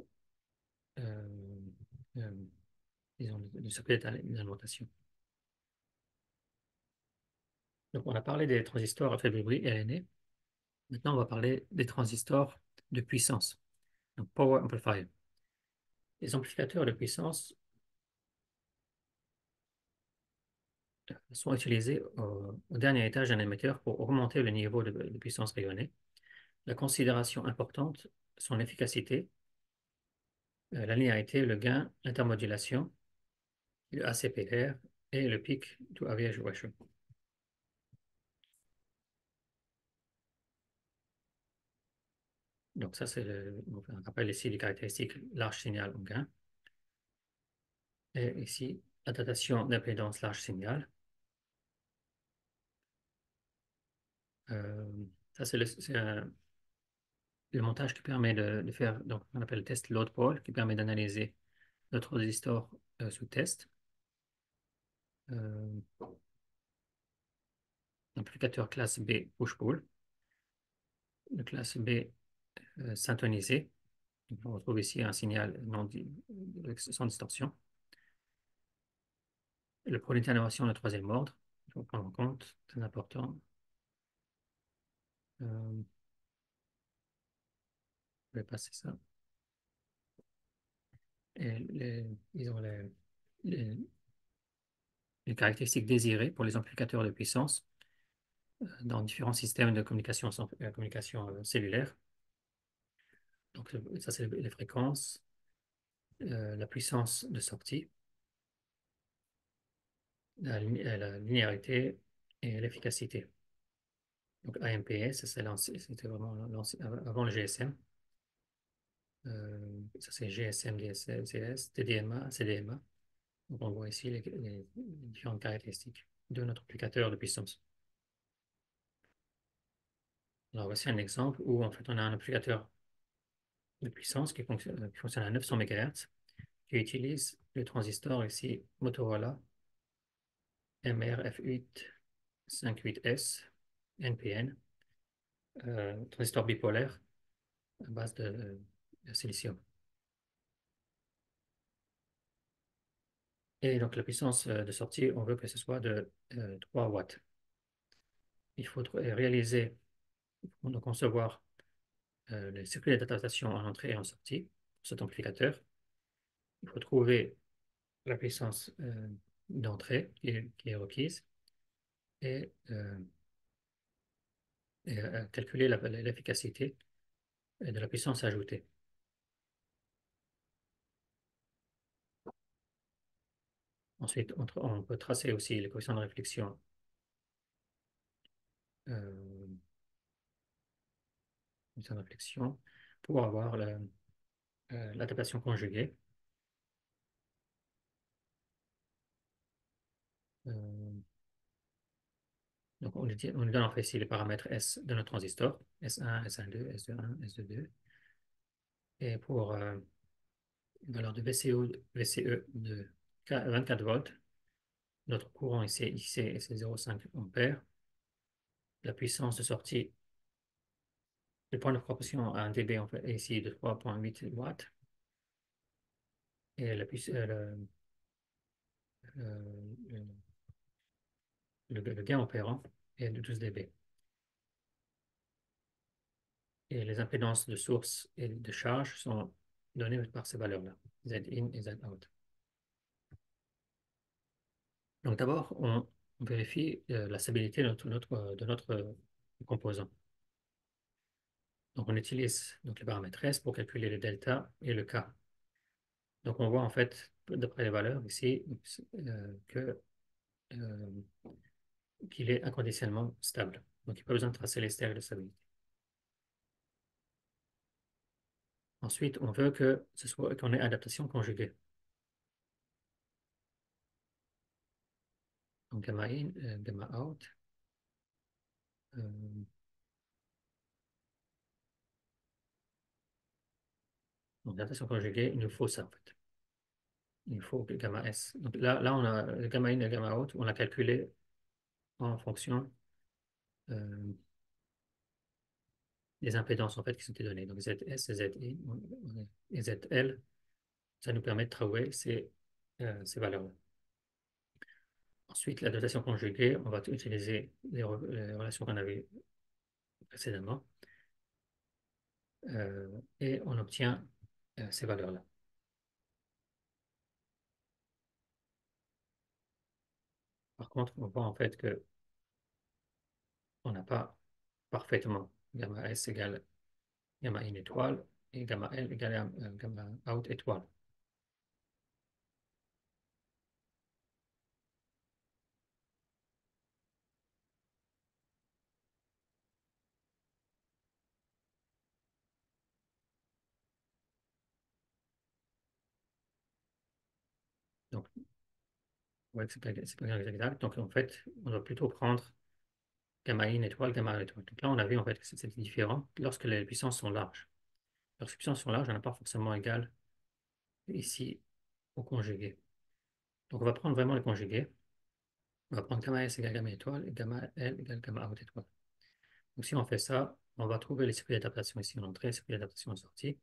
disons, le circuit d'alimentation. Donc, on a parlé des transistors à faible bruit, LNA. Maintenant, on va parler des transistors de puissance, donc Power Amplifier. Les amplificateurs de puissance sont utilisés au, dernier étage d'un émetteur pour augmenter le niveau de, puissance rayonnée. La considération importante sont l'efficacité, euh, la linéarité, le gain, l'intermodulation, le ACPR et le peak to average ratio. Donc ça, c'est le, on rappelle ici les caractéristiques large signal ou gain. Et ici, la datation d'impédance large signal. Euh, ça, c'est le, montage qui permet de, faire, donc on appelle le test load pole, qui permet d'analyser notre transistor euh, sous test. Euh, amplificateur classe B push-pull. Le classe B syntonisé. on retrouve ici un signal non, sans distorsion. Le produit d'innovation, le troisième ordre, il faut prendre en compte, c'est important. Euh, je vais passer ça. Les, les, les, caractéristiques désirées pour les amplificateurs de puissance euh, dans différents systèmes de communication, communication cellulaire. Donc, ça, c'est les fréquences, euh, la puissance de sortie, la, la linéarité et l'efficacité. Donc, AMPS, c'était vraiment avant le GSM. Euh, ça, c'est GSM, DSS, TDMA, CDMA. Donc, on voit ici les, différentes caractéristiques de notre applicateur de puissance. Alors, voici un exemple où, en fait, on a un applicateur de puissance qui fonctionne, à 900 MHz, qui utilise le transistor ici Motorola MRF858S NPN, euh, transistor bipolaire à base de, silicium. Et donc la puissance euh, de sortie, on veut que ce soit de 3 euh, watts. Il faut réaliser, concevoir euh, le circuit d'adaptation en entrée et en sortie cet amplificateur. Il faut trouver la puissance euh, d'entrée qui, est requise et, euh, calculer l'efficacité de la puissance ajoutée. Ensuite, on, peut tracer aussi les coefficients de réflexion une réflexion pour avoir euh, l'adaptation conjuguée. Euh, donc, on lui, donne en fait ici les paramètres S de notre transistor, S1, S12, S21, S22. Et pour une valeur de VCO, VCE de 24 volts, notre courant ici, ici c'est 0,5 ampères. La puissance de sortie le point de proportion à un dB en fait, est ici de 3.8 watts. Et la euh, le, le, gain opérant est de 12 dB. et les impédances de source et de charge sont données par ces valeurs-là, Z in et Z out. Donc d'abord, on vérifie euh, la stabilité de notre, de notre, composant. Donc on utilise donc, les paramètres S pour calculer le delta et le K. Donc on voit en fait, d'après les valeurs ici, euh, que euh, qu'il est inconditionnellement stable. Donc il n'y a pas besoin de tracer les stères de stabilité. Ensuite, on veut que ce soit qu'on ait adaptation conjuguée. Donc gamma in, euh, gamma out. Donc adaptation conjuguée, il nous faut ça en fait. Il faut que gamma S. Donc là, là on a le gamma in et le gamma out, on l'a calculé en fonction euh, des impédances en fait qui sont données. Donc ZS, ZI et ZL, ça nous permet de trouver ces, euh, ces valeurs-là. Ensuite, la dotation conjuguée, on va utiliser les, relations qu'on avait précédemment euh, et on obtient ces valeurs-là. Par contre, on voit en fait que on n'a pas parfaitement gamma S égale gamma in étoile et gamma L égale euh, gamma out étoile. Donc, Donc, en fait, on doit plutôt prendre gamma in étoile, gamma étoile. Donc là, on a vu en fait que c'était différent lorsque les puissances sont larges. Lorsque les puissances sont larges, on n'a pas forcément égal ici au conjugué. Donc on va prendre vraiment le conjugué. On va prendre gamma S égale gamma étoile et gamma L égale gamma out étoile. Donc si on fait ça, on va trouver les circuits d'adaptation ici en entrée, les circuits d'adaptation en sortie.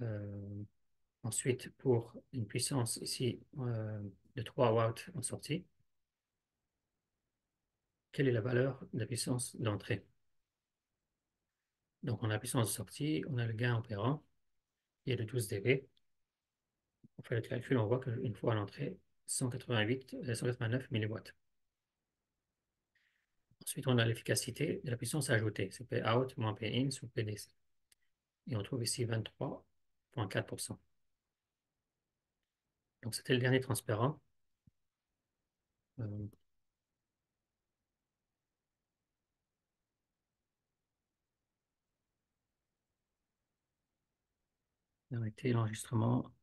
Euh, ensuite, pour une puissance ici euh, de 3 watts en sortie, quelle est la valeur de la puissance d'entrée? Donc, on a la puissance de sortie, on a le gain opérant, qui est de 12 dB. On fait le calcul, on voit qu'une fois à l'entrée, 188, 189 mW. Ensuite, on a l'efficacité de la puissance ajoutée. C'est P out moins P in sous PDC. Et on trouve ici 23,4%. Donc, c'était le dernier transparent. Euh, l'enregistrement.